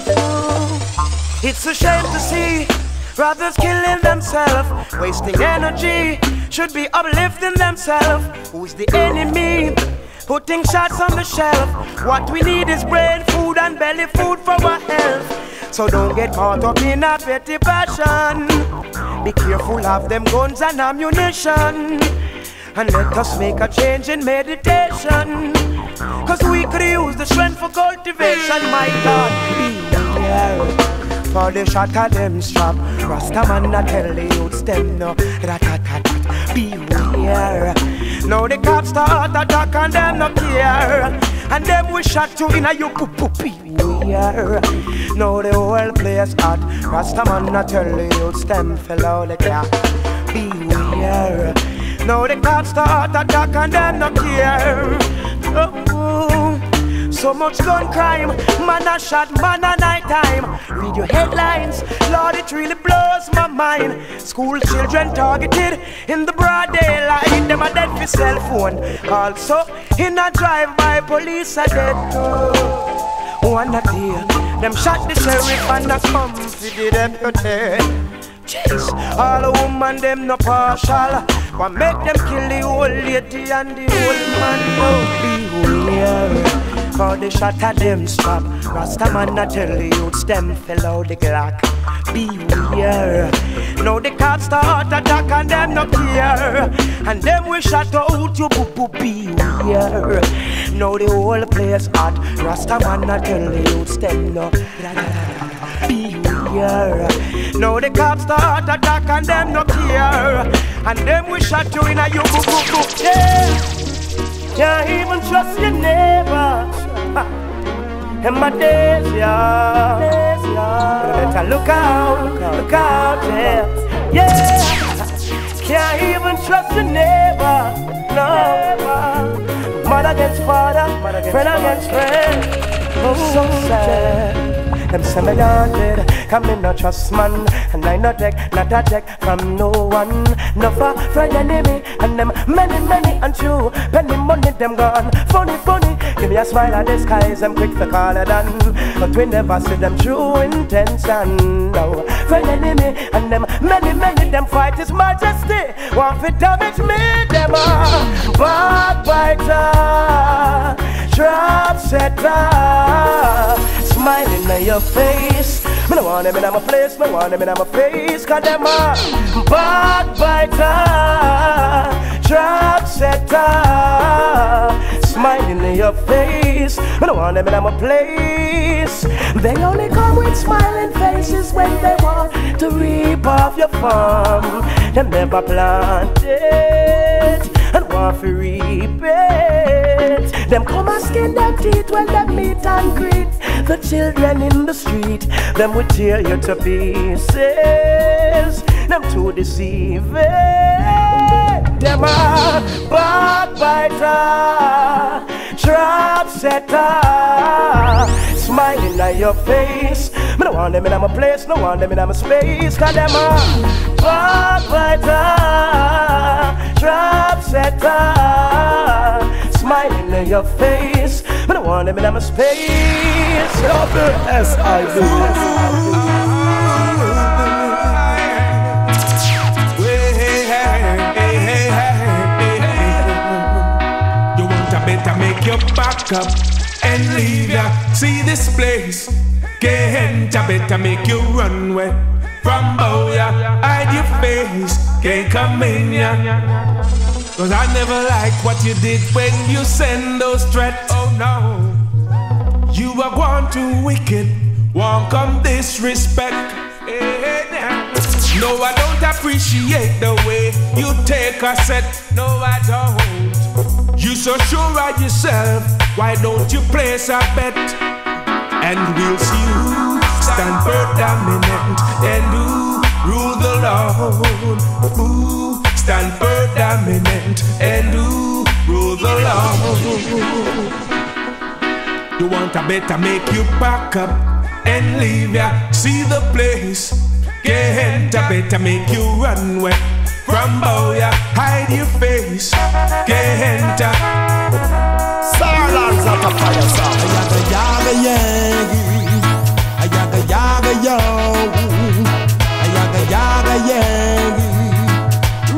it's a shame to see brothers killing themselves, wasting energy. Should be uplifting themselves. Who's the enemy? Putting shots on the shelf. What we need is brain food and belly food for our health. So don't get caught up in a petty passion. Be careful of them guns and ammunition. And let us make a change in meditation. Cause we could use the strength for cultivation, my God. Beware. For the shot of them strap Rasta man I tell the youths them no Rat-tat-tat-tat Beware Now the cops start attack and them no care. And them we shot you in a you poo poo Beware Now the whole place hot. Rasta man I tell the youths them fellow the cat Beware Now the cops start attack and them no care. Oh. So much gun crime, man a shot, man a night time. Read your headlines, Lord, it really blows my mind. School children targeted in the broad daylight, them a dead for cell phone. Also, in a drive-by, police are dead too. One a day, them shot the sheriff and a come for the deputy. Jeez, all the woman them no partial. What make them kill the old lady and the old man? Oh, beware. For the shot of them strap Rasta man I tell the youths them fill out the Glock. Beware Now the cops start attack and them no care. And them we shot out you boo boo beware Now the whole place hot. Rasta man I tell the youths them no Beware Now the cops start attack and them no care. And them we shot you in a you boo boo boo. Yeah. Can't even trust your neighbors. In my days, yeah. Better look out, look out, yeah. Yeah. Can't even trust your neighbor. No. Mother against father, friend against friend. Oh, so sad. Them say me haunted, come me no trust man. And I no take, not a check from no one. No for friend enemy. And them many, many and true Penny money them gone, funny, funny. Give me a smile at the skies, I'm quick to call it done. But we never see them true intention No, friend enemy And them many, many them fight his majesty. Want to damage me, them a backbiter Trap setter Smiling at your face. Me no want them in my place Me want them in my face. Cause them a backbiter Trap setter. Smiling in your face. Me no want them in my place. They only come with smiling faces When they want to reap off your farm. Them never planted And want to reap it. Them come and skin them teeth when them meet and greet the children in the street. Them will tear you to pieces. Them too deceiving. Them a backbiter, trap setter, smiling at your face. Me no want them in my place, no want them in my space. Cause them a backbiter, trap setter, smiling in your face. Me no want them in my space. You want a better make your back up and leave ya. See this place, can't better make you run away from Boya. Hide your face, can't come in ya. Cause I never like what you did when you send those threats. Oh no, you are going too wicked, won't come disrespect. Eh. No, I don't appreciate the way you take a set. No, I don't. You so sure of yourself, why don't you place a bet? And we'll see who stand for dominant and who rule the Lord. Who stand for dominant and who rule the Lord. You want a better make you pack up and leave ya. See the place. Can't a better make you run away from Boya. Hide your face. Can't a. Saarlands at a fire song. Yaga. Ayaga yaga yaga yagi.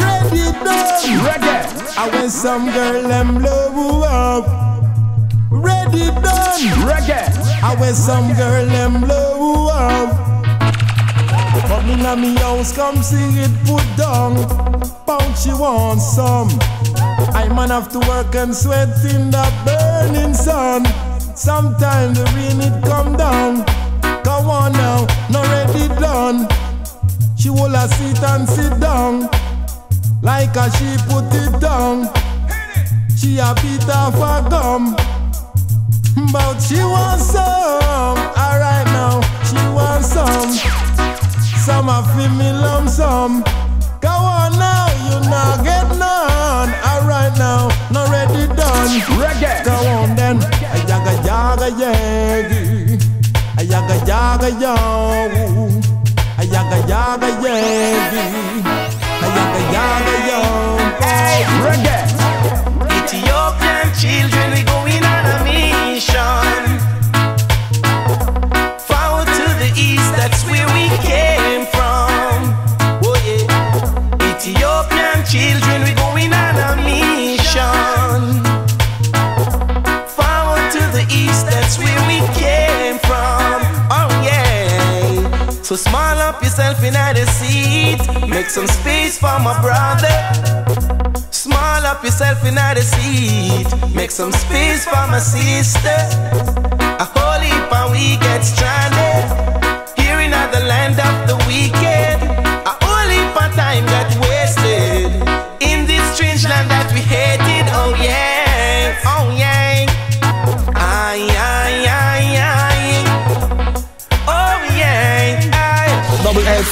Ready done. Reggae. I want some girl them blow up. Ready done. Reggae. I want some girl them blow up. Come in a me house, come see it put down. Bounce you want some. I man have to work and sweat in the burning sun. Sometimes the rain it come down. Come on now, not ready done. She will a sit and sit down. Like a she put it down. She a beat off a gum. But she wants some. Alright now, she wants some. Some a feel me lump sum. Go on now, you not get none. Alright now, not ready done. Reggae. Go on then. Ayaga yaga yagi. Ayaga yaga yo. Ayaga yaga yagi. Ayaga yaga yo. Reggae. Ethiopian children, we going on a mission. Forward to the east, that's where we came from. Oh yeah. Ethiopian children, So smile up yourself in the seat. Make some space for my brother. Small up yourself in the seat. Make some space for my sister.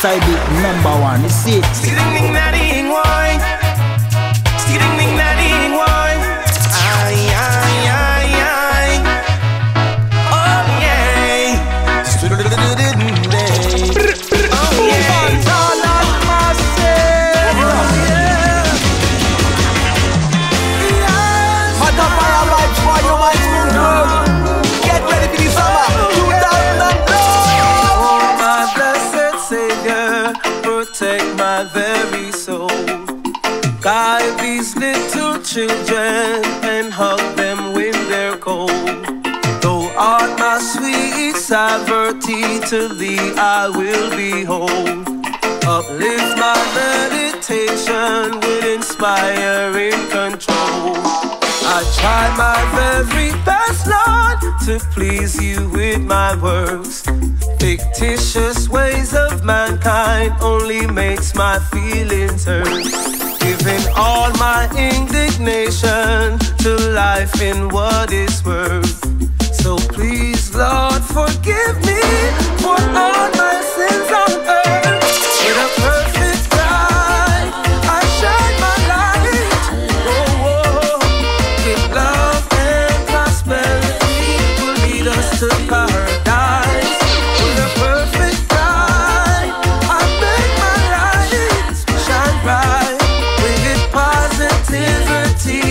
Side beat, number one. You see it. To thee I will behold. Uplift my meditation with inspiring control. I try my very best, Lord, to please you with my works. Fictitious ways of mankind only makes my feelings hurt. Giving all my indignation to life in what is worth. So please, Lord, forgive me for all my sins on earth. With a perfect life, I shine my light. Oh, oh. With love and prosperity will lead us to paradise. With a perfect life, I make my light shine bright. With positivity,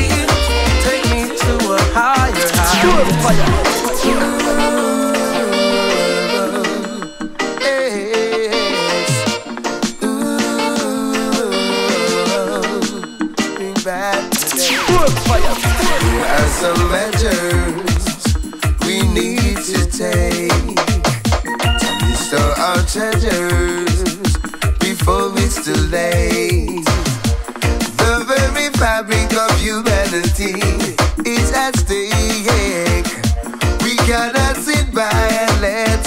take me to a higher height. Some measures we need to take to restore our treasures before it's too late. The very fabric of humanity is at stake. We cannot sit by and let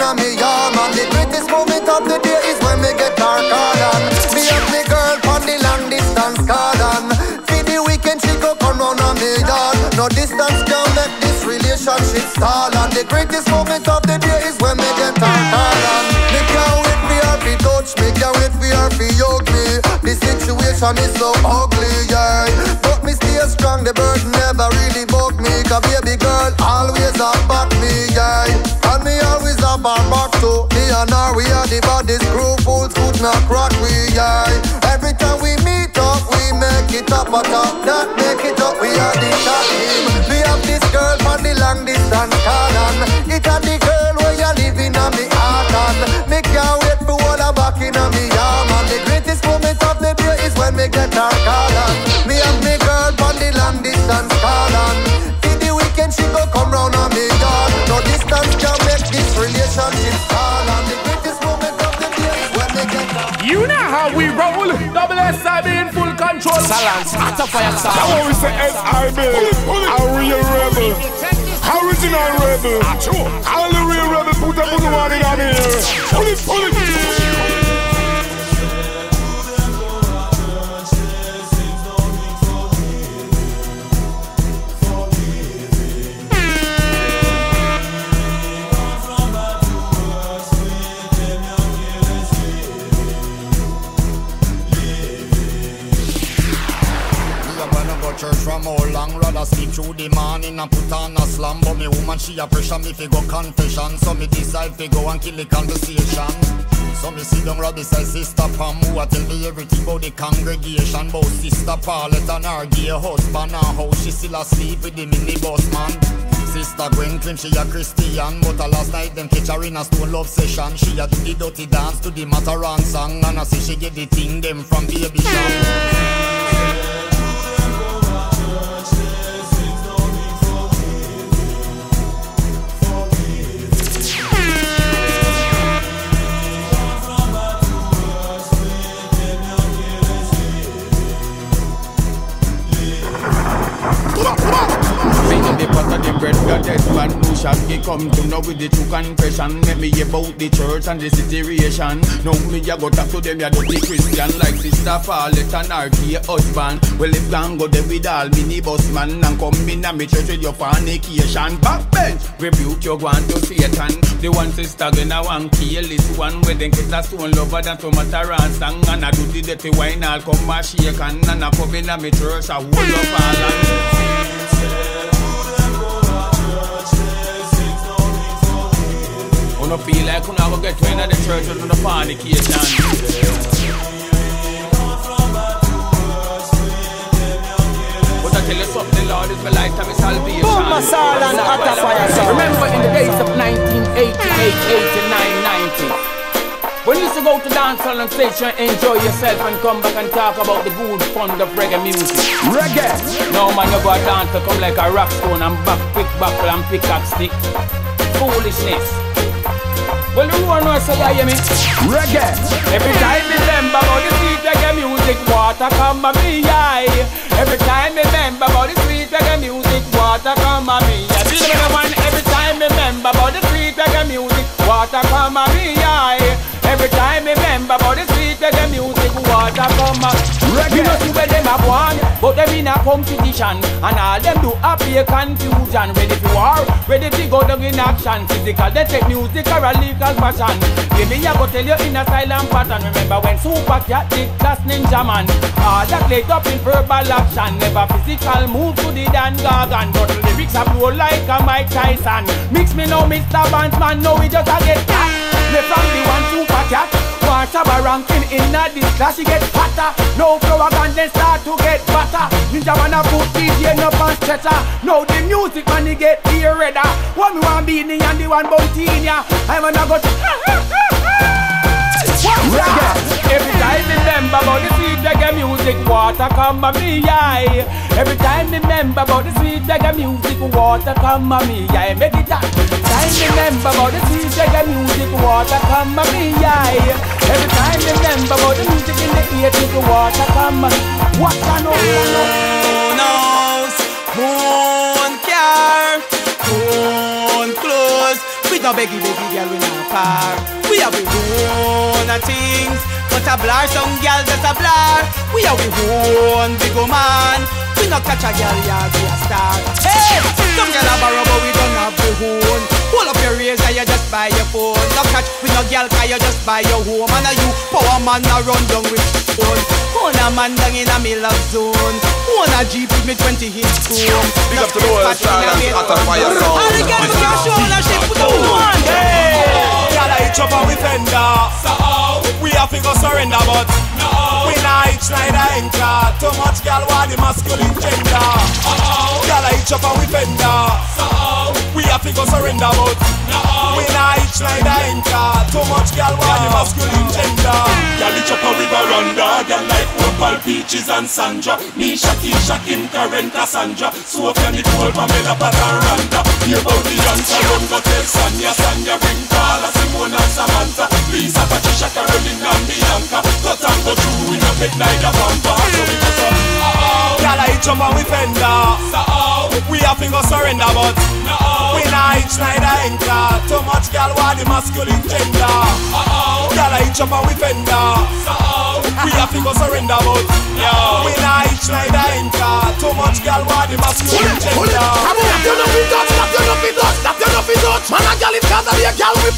in on me arm on. The greatest moment of the day is when me get her call on. Me have me girl from the long distance call on. For the weekend she go come round on me yard. No distance can make this relationship stall on. The greatest moment of the day is when me get her call on. Me can't wait for her to touch me. Can't wait for her to hug me. The situation is so ugly, yeah. But me stay strong, the burden never really bug me. Cause baby girl always back me, yeah. And always back too. Me and her, we are the baddest crew. Fools could not crack we, yeah. Every time we meet up, we make it up a top. Not make it up, we are the team. We have this girl from the long distance call on. It a the girl where you living on me heart on. Me can't wait for all her back in on me arm on. The greatest moment of the day is when me get her call on. Me have me girl from the long distance call Silence, at a fire. That's what we say SIB. A real rebel. Original rebel. All the real rebel put up on the one in here. Pull it, pull it. Go church from all long Rather sleep through the morning and put on a slam. But me woman she a pressure me fi go confession. So me decide fi go and kill the conversation. So me sit down right beside sister Pam Who a tell me everything about the congregation? Bout sister Paulette and her gay husband And how she still asleep with the minibus man. Sister Gwen claim she a Christian But a last night them catch her in a stone love session. She a do the dirty dance to the Mataran song And I say she get the thing them from baby shower bread, man who shall be come to know with the true confession. Make me about the church and the situation. Now me a go talk to them, ya dirty Christian like sister Paulette and her gay husband. Well if gang go there with all minibus man and come in a me church with your fornication. Backbench, rebuke your one to Satan. The one sister gonna want kill this one where them get a stone lover than tomato and song and I do the dirty wine I'll come and shake and I come in a me church a hold up all and Wanna feel like when I go get to the church and the fornication. But I tell you something, Lord, it's my lifetime, it's salvation. Boom, Masala and Hotta Fire Sound. Remember in the days of 1988, 89, 90. When you used to go to dance hall and station, enjoy yourself and come back and talk about the good fun of reggae music. Reggae! No man, you go a dance to come like a rock stone and back, pick buckle and pickaxe stick. Foolishness. Well, you wanna say, you hear me? Reggae! Every time me remember about the sweet reggae music, water come a me eye. Every time me remember about the sweet reggae music, water come a me eye. Feel me, man, every time me remember about the sweet reggae music, water come a me eye. Every time me remember about the sweet reggae music, water come a Reggae. You know see where them have won, but them in a competition, and all them do a appear confusion. Ready for war, ready to go down in action. Physical, they take music or a legal passion. Give me a go tell you in a silent pattern. Remember when Super Cat did class Ninja Man? All that laid up in verbal action, never physical move to the Don Gorgon, but the lyrics are blow like a Mike Tyson. Mix me now, Mr. Bandsman, no we just a get cat. Me from the one Super Cat. Watch a ranking in a this class, she get hotter. No flower gun, then start to get better. Ninja man a put DJ no on stretcher. Now the music man he get ear redder. What me want be the and the one Boutinia. I'm gonna go to. Every time me remember about the sweet reggae music, water come a me eye. Every time me remember about the sweet reggae music, water come a me eye. Make it up. Time me remember about the sweet reggae music, water come a me eye. Every time me remember about the music in the ear, take water come know, no, knows, moon car, moon clothes. We no beggy beggy girl, we no par. We have we own a things, but a blur some girl just a blur. We have we own big old man. We no catch a girl, yeah, be a star. Hey, some girl a borrow, but we don't have we own. Pull up your razor, you just buy your phone. No catch we no girl, cause you just buy your home. And a you power man a run down with phone. Own a man down in a me love zone. Own a jeep with me 20 hit chrome. Big up to the world, star and Hotta Fire Sound. All the girls with your shouldership, put up oh, one. Gyal a hitch up on we fender. So we have to go surrender, but we not hitch like a anchor. Too much gyal want the masculine gender. Gyal a hitch up on we fender. So we have to go surrender, but we not hitch like a anchor. Too much gyal want the masculine gender. Gyal hitch up on we veranda. Gyal like Opal, Peaches and Sandra. Nisha, Keisha, Kim, Karen, Cassandra. Sophia, Nicole, Pamela, Pat and Randa. Hear about the answer, run go tell Sanya, Sanya, ring Carla, Simone and Samantha. Lisa, Patricia, Caroline and Bianca. Cut and go through in a bed like a. So we go so, a hitch up on we fender. So we have to go surrender, but we not like a anchor. Too much gyal want the masculine gender. Gyal a hitch up on we fender. So we have to go surrender, but we not like a anchor. Too much gyal want the masculine gender. That you know fi touch, that you know fi touch, that you know fi touch. Man a gyal is cause a be a gyal whip.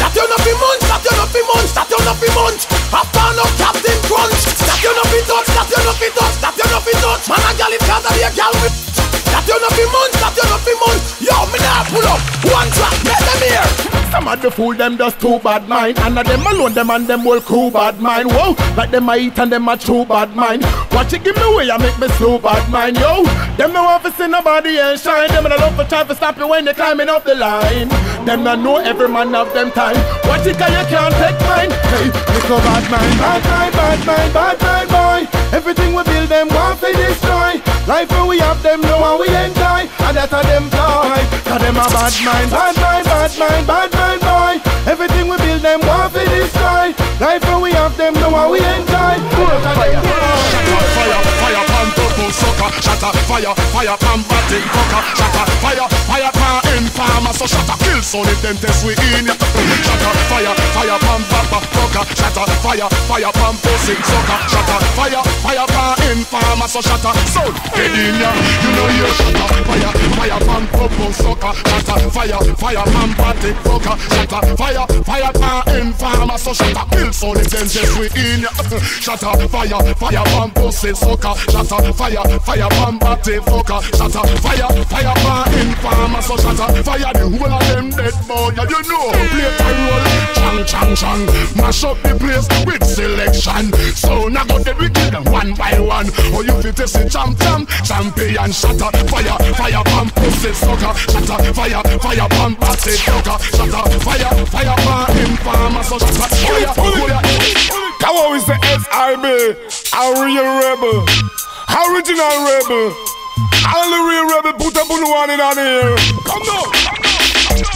That you know fi munch, that you know fi munch, that you know fi munch. After no Captain Crunch. That you know fi touch, that you know fi touch, that you know fi touch. Man a gyal is cause a be a gyal whip. That you know fi munch, that you know fi munch. Yo, me nah pull up one track, let them hear. Some of the fool them just too bad mind. And of them alone them and them whole crew bad mind. Whoa, like them I eat and them a true bad mind. Watch it give me way I make me slow bad mind Yo, them no want to see nobody and shine. Them no love for try to stop you when you're climbing up the line. Them no know every man of them time. Watch it cause you can't take mine. Hey, little bad mind. Bad mind, bad mind, bad mind boy. Everything we build them want to destroy. Life where we have them know how we enjoy. And that a them ploy Cause them a bad mind, bad mind, bad mind, bad mind boy. Everything we build them want to destroy. Life where we have them know how we enjoy. Fire, fire, fire, fire, sucker. Shatter fire, fire pan batty fucker. Shatter fire, fire pan informer. So shatter kill son if them test we in ya. Shatter fire, fire pan papa fucker. Shatter fire, fire pan pussy sucker. Shatter fire, fire pan informer. So shatter son get in ya. You know you shatter fire, fire pan popo sucker. Shatter fire, fire pan batty fucker. Shatter fire, fire pan informer. So shatter kill son if them test we in ya. Shatter fire, fire pan pussy sucker. Shatter fire, fire pan batty fucker. Shatter fire, fire pan informer. So shatter fire the whole of them dead boy. Yeah, you know play time roll. Chang chang chang. Mash up the place with selection. So now go dead we kill them one by one. Oh you fit see champ champ champion. Shatter fire, fire pan pussy sucker. Shatter fire, fire pan batty fucker. Shatter fire, fire pan informer. So shatter fire, fire. Come on, it's the SIB, a real rebel, original rebel. All the real rebel put up on one in on here. Come now.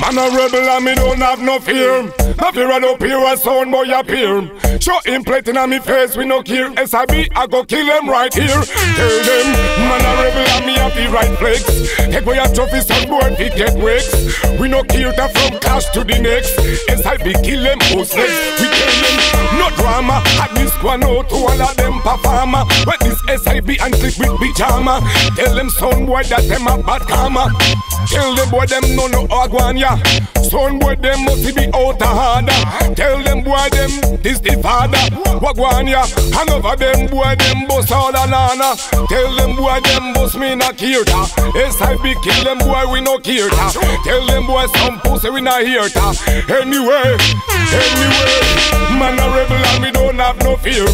Man a rebel and me don't have no fear. No fear I don't a sound boy appear. Show him plating on me face we no care. SIB I go kill him right here. Tell them man a rebel and me have the right flex. Take away a trophy son boy we get wrecks. We no care that from cash to the next. SIB kill them who's next. We kill them no drama. At this one out to all of them performer. When this SIB and click with pajama. Tell them son boy that them a bad karma. Tell the boy them no no agwan ya. Son boy them must be out of order. Tell them boy them this the father. Wagwan ya. Hang over them boy them bust all the nana. Tell them boy them bust me not kirta. SIB kill them boy we no kirta. Tell them boy some pussy we not hear ta. Anyway, anyway, man a rebel and me don't have no fear.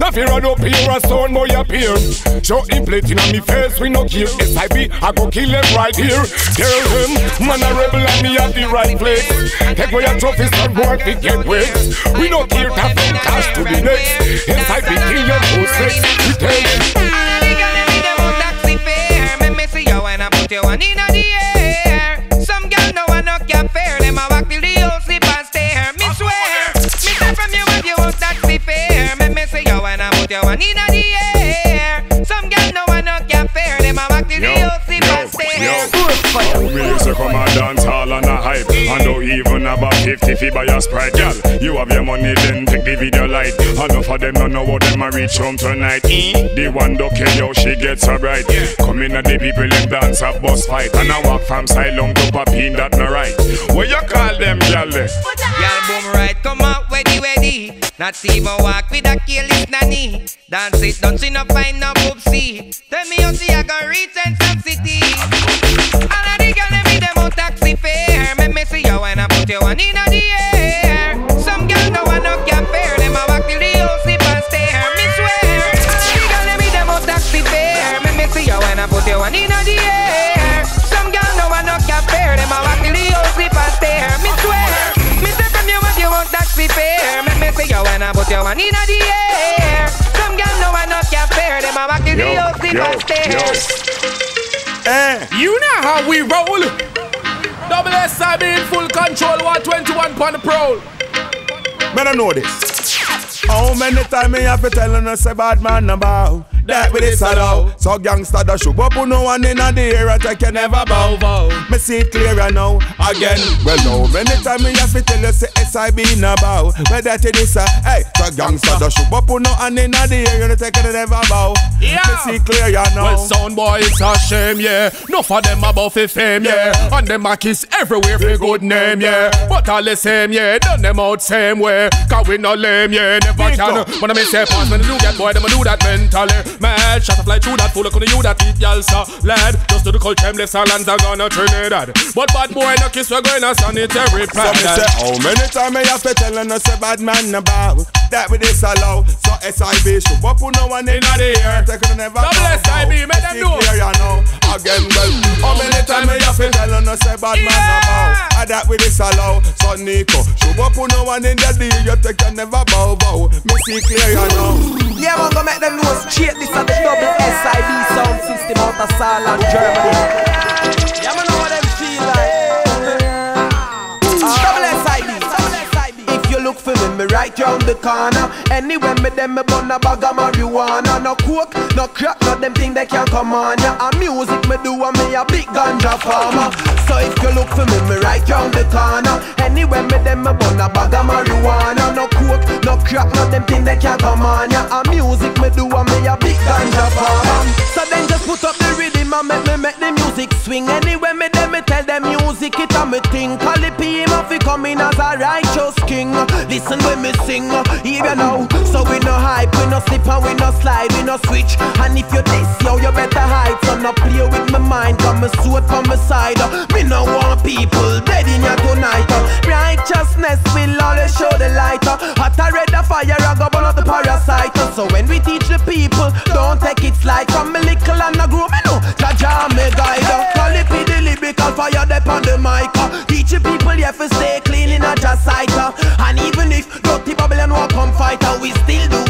No fear I don't fear a son boy appear. Show him plating on me face we no care. SIB I go kill them right here. Tell him man a rebel and me at the right place. Take away your trophies and boy we get wet. We no care to from cash to the next. SIB kill them who's next. We tell them. One in the air. Some girl no one no can fair. Them a walk till We used to come and dance hall and a hype And don't even about 50 fi buy a Sprite Girl, you have your money then take the video light Enough of them don't know what them a reach home tonight The one don't care how she gets so bright Come in and the people them dance a bus fight And I walk from Silom to Papine that no right What you call them girl? Y'all boom right, come out, ready, ready. Not even walk with a careless nanny. Dance it, don't see no find no poopsie. Tell me how see I go reach and some city. All of the girls them me them on taxi fare. Me me see you when I put you one in the air. Some girl no one no can fare. Them a walk till the whole sleep and stare. Me swear. All of the girls them me them on taxi fare. Me me see you when I put you one in the air. Some girl no one no can fare. Them a walk till the whole sleep and stare. Me swear. Me say from you if you want taxi fare. Me me see you when I put you one in the air. Some girl no one no can fare. Them a walk till the whole sleep and stare. Eh, you know how we roll. Double SIB in full control, 121 on the prowl. Better know this. How many times me have to tell you say bad man about that with this allow So gangsta da show up no one in the air I take you never bow bow Me see it clearer now again Well how many times me have to tell you say SIB na bow Well that it is a hey So gangsta da show up no one in the air I take you never bow Yeah. Me see clearer now Well, sound boy, it's a shame, yeah. No for them above fi fame, yeah. And them a kiss everywhere for good name, yeah. But all the same, yeah. Done them out same way. Cause we no lame, yeah. Never can. When I me say pass, when I do that boy, them a do that mentally. Mad, shot a fly through that fool. Couldn't you that eat y'all, so lad. Just do the culture, them left lands are gonna Trinidad. But bad boy, no kiss, we're going to sanitary So me say how many times me have to tell you say bad man about that with this allow So SIB show up no one in the air Take you never Double bow, SIB, make them know. clear, you know Again well How many times me have to tell you say bad man about that with this allow So Nico show up no one in the air You take you never bow bow Me see clear you know Yeah, man, go make them know straight. This is the double SIB sound system out of Saarland, Germany. Yeah, man, know what them feel like. Ah. Double SIB. If you look for me, me right round the corner. Anywhere me them me bun a bag of marijuana. No coke, no crack, no them thing they can't come on ya. And music me do and me a big ganja farmer. So if you look for me, me right round the corner. Anywhere me them me bun a bag of marijuana. No coke, no crack, no them thing they can come on ya. And music me do and me a big ganja farmer. So then just put up the rhythm and make me make the music swing. Anywhere me them me tell them music it a me thing. Call it off he come in as a righteous king. Listen when me sing, hear you now. So we no hype, we no slip and we no slide, we no switch. And if you this, yo, you better hide. So no play with my mind, got me sword from my side. Me no want people dead in here tonight. Uh. Righteousness will always show the light. Uh. Hot a red a fire, I go burn out the parasite. Uh. So when we teach the people, don't take it slight. From me little and I grow me no. Jaja me guide. Call it the lyrical fire, they on the mic. Teach the people, yeah, for stay clean in a just sight. And even if dirty Babylon will come fight, we still do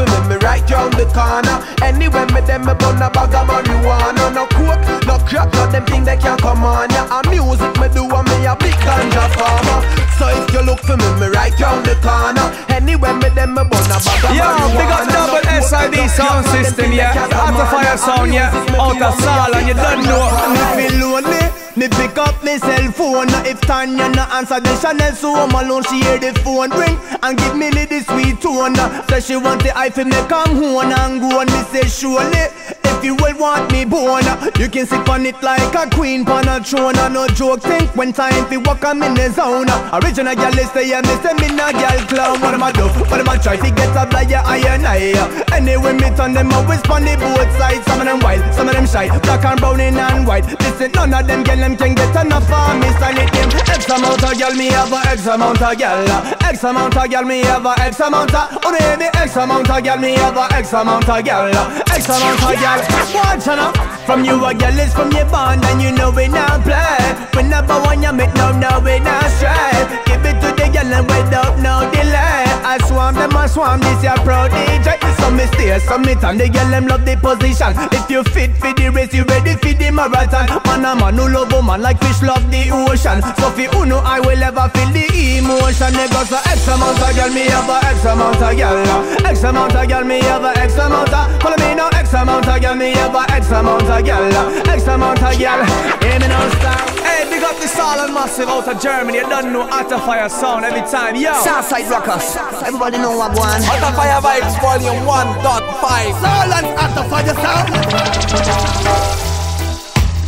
If you look for me, me right round the corner. Anywhere me them me bun a bag of marijuana. No coke, no crack, no them thing they can't come on ya. And music me do and me a big ganja farmer. So if you look for me, me right round the corner. Anywhere me them me bun a bag of Yo, marijuana. big up double No coke, SIB no sound crack, no them system, yeah. can come Out of fire ya. sound, yeah. And music me Out do of and me soul, a and you don't know. ganja Me farmer. lonely. Me pick up me cell phone. If Tanya no answer, then Chanel so home alone. She hear the phone ring and give me the sweet tone. Say she want the iPhone me come home and go and me say surely. If you will want me born, you can sit on it like a queen on a throne. No joke, think when time fi walk I'm in the zone. Original girl is say yeah, me say me no girl clown. What am I do? What am I try to get up like I and I? Anyway, me turn them always on the both sides. Some of them wild, some of them shy, black and brown and white. Listen, none of them girl them can get enough of me. Style it them. X amount of girl me have a X amount of girl. X amount of girl me have a X amount of. Oh baby, X amount of girl me have a X amount of girl. X amount of girl. Watch out. From you a girl is from your bond and you know we not play. Whenever one you make no no we not stray. Girl and without no delay. I swarm them, I swarm this your pro DJ. So me stay, so me time the girl them love the position. If you fit for the race, you ready for the marathon. Man a man who love woman like fish love the ocean. So fi uno I will ever feel the emotion. They go so X amount of girl me have a X amount of girl. X amount of girl me have a X amount of. Follow me now X amount of girl me have a X amount of girl. X amount of girl. Hear me now. Hey, big up the Solid Massive out of Germany. You don't know Hotta Fire sound every time. Yo. Southside Rockers. Everybody know what one. Hotta Fire Vibez Volume 1.5. Solid out of fire sound.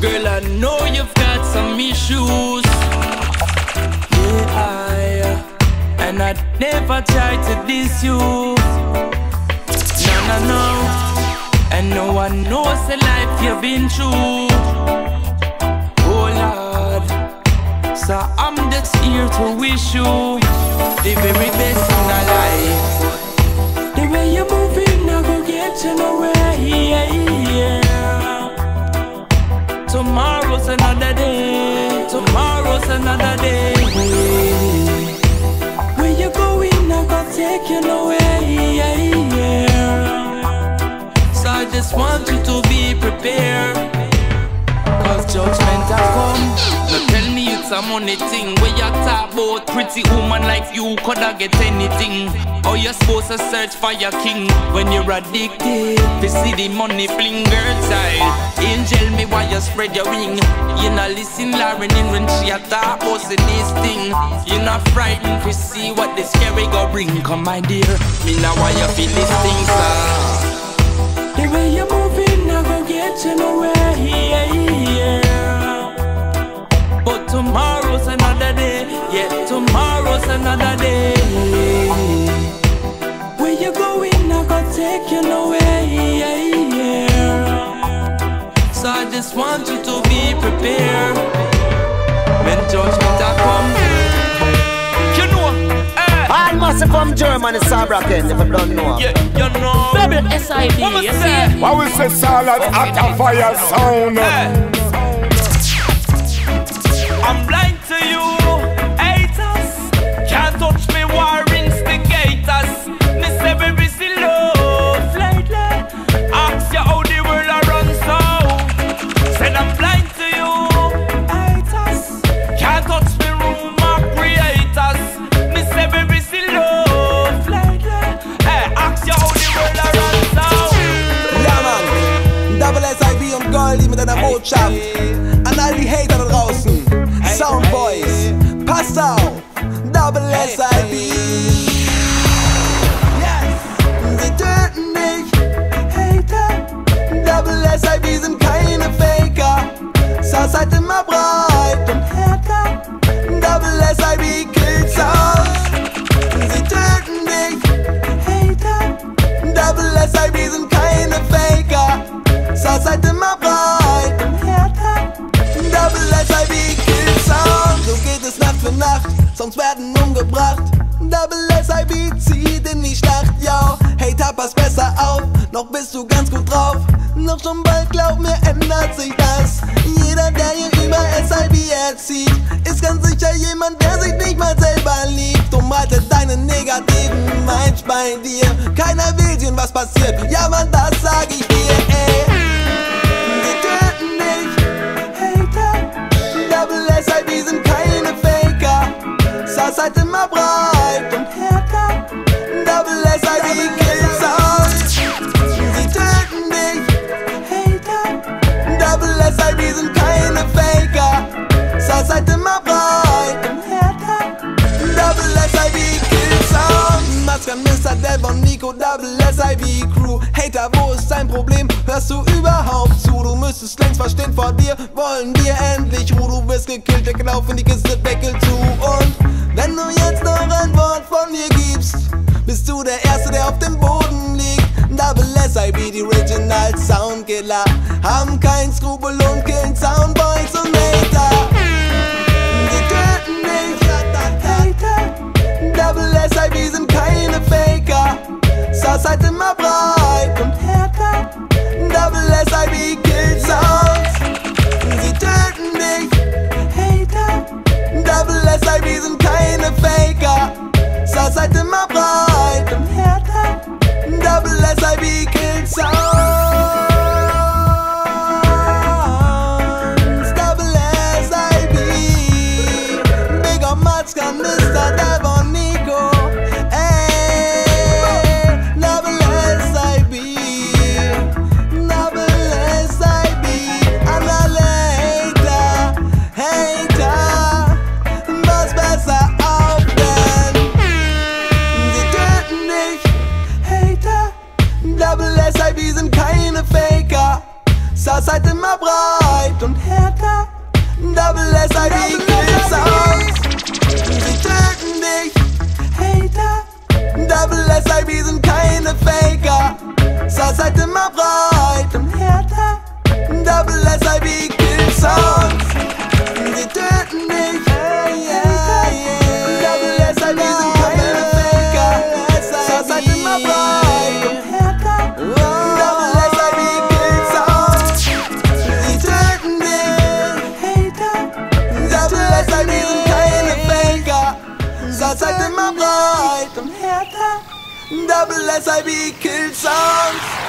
Girl, I know you've got some issues. Yeah, I, and I'd never try to diss you. No, no, no. And no one knows the life you've been through. Oh, Lord. So I'm just here to wish you the very best in our life. The way you're moving, I go get you nowhere. Yeah. Tomorrow's another day. Tomorrow's another day. Where you going? I go take you nowhere. So I just want you to be prepared. Cause judgment has come. A money thing. Where you talk about pretty woman like you coulda get anything. How you supposed to search for your king when you're addicted? To see the money fling girl child. Angel me why you spread your wing. You not listen Lauren in when she a talk about this thing. You not frightened to see what the scary go bring. Come my dear, me now why you feel this thing, sir. The way you're moving, I go get you nowhere. Yeah, yeah. But tomorrow's another day. Yeah, tomorrow's another day. Where you going, I go take you nowhere. Yeah, yeah. So I just want you to be prepared. When judgment a come, you know. eh. All massive from Germany, Saarbrücken, if you don't know. Yeah, you know. Double SIB, What was you that? see? Why we say solid out of fire sound? I'm blind Yes, sie töten dich, Hater. Double SIB sind keine Faker. South seid immer breit Schon bald, glaub mir, ändert sich das. Jeder, der hier über SIB erzieht, ist ganz sicher jemand, der sich nicht mal selber liebt. Drum halte deine negativen Minds bei dir. Keiner will sehen, was passiert. Ja, man, das sag ich dir, ey. Sie töten dich, Hater. Double SIB sind keine Faker. South seid immer Hörst du überhaupt zu? Du müsstest längst verstehen, vor dir wollen wir endlich Ruhe. Du wirst gekillt, auf in die Kiste, Deckel zu. Und wenn du jetzt noch ein Wort von dir gibst, bist du der Erste, der auf dem Boden liegt. Double SIB, die Original Soundkiller, haben kein Skrupel und killen Soundboys und Hater. Sie töten dich. Double SIB sind keine Faker. South seid immer breit und. Double SIB kills Sounds. Sie töten dich, Hater. Double seid immer breit und härter.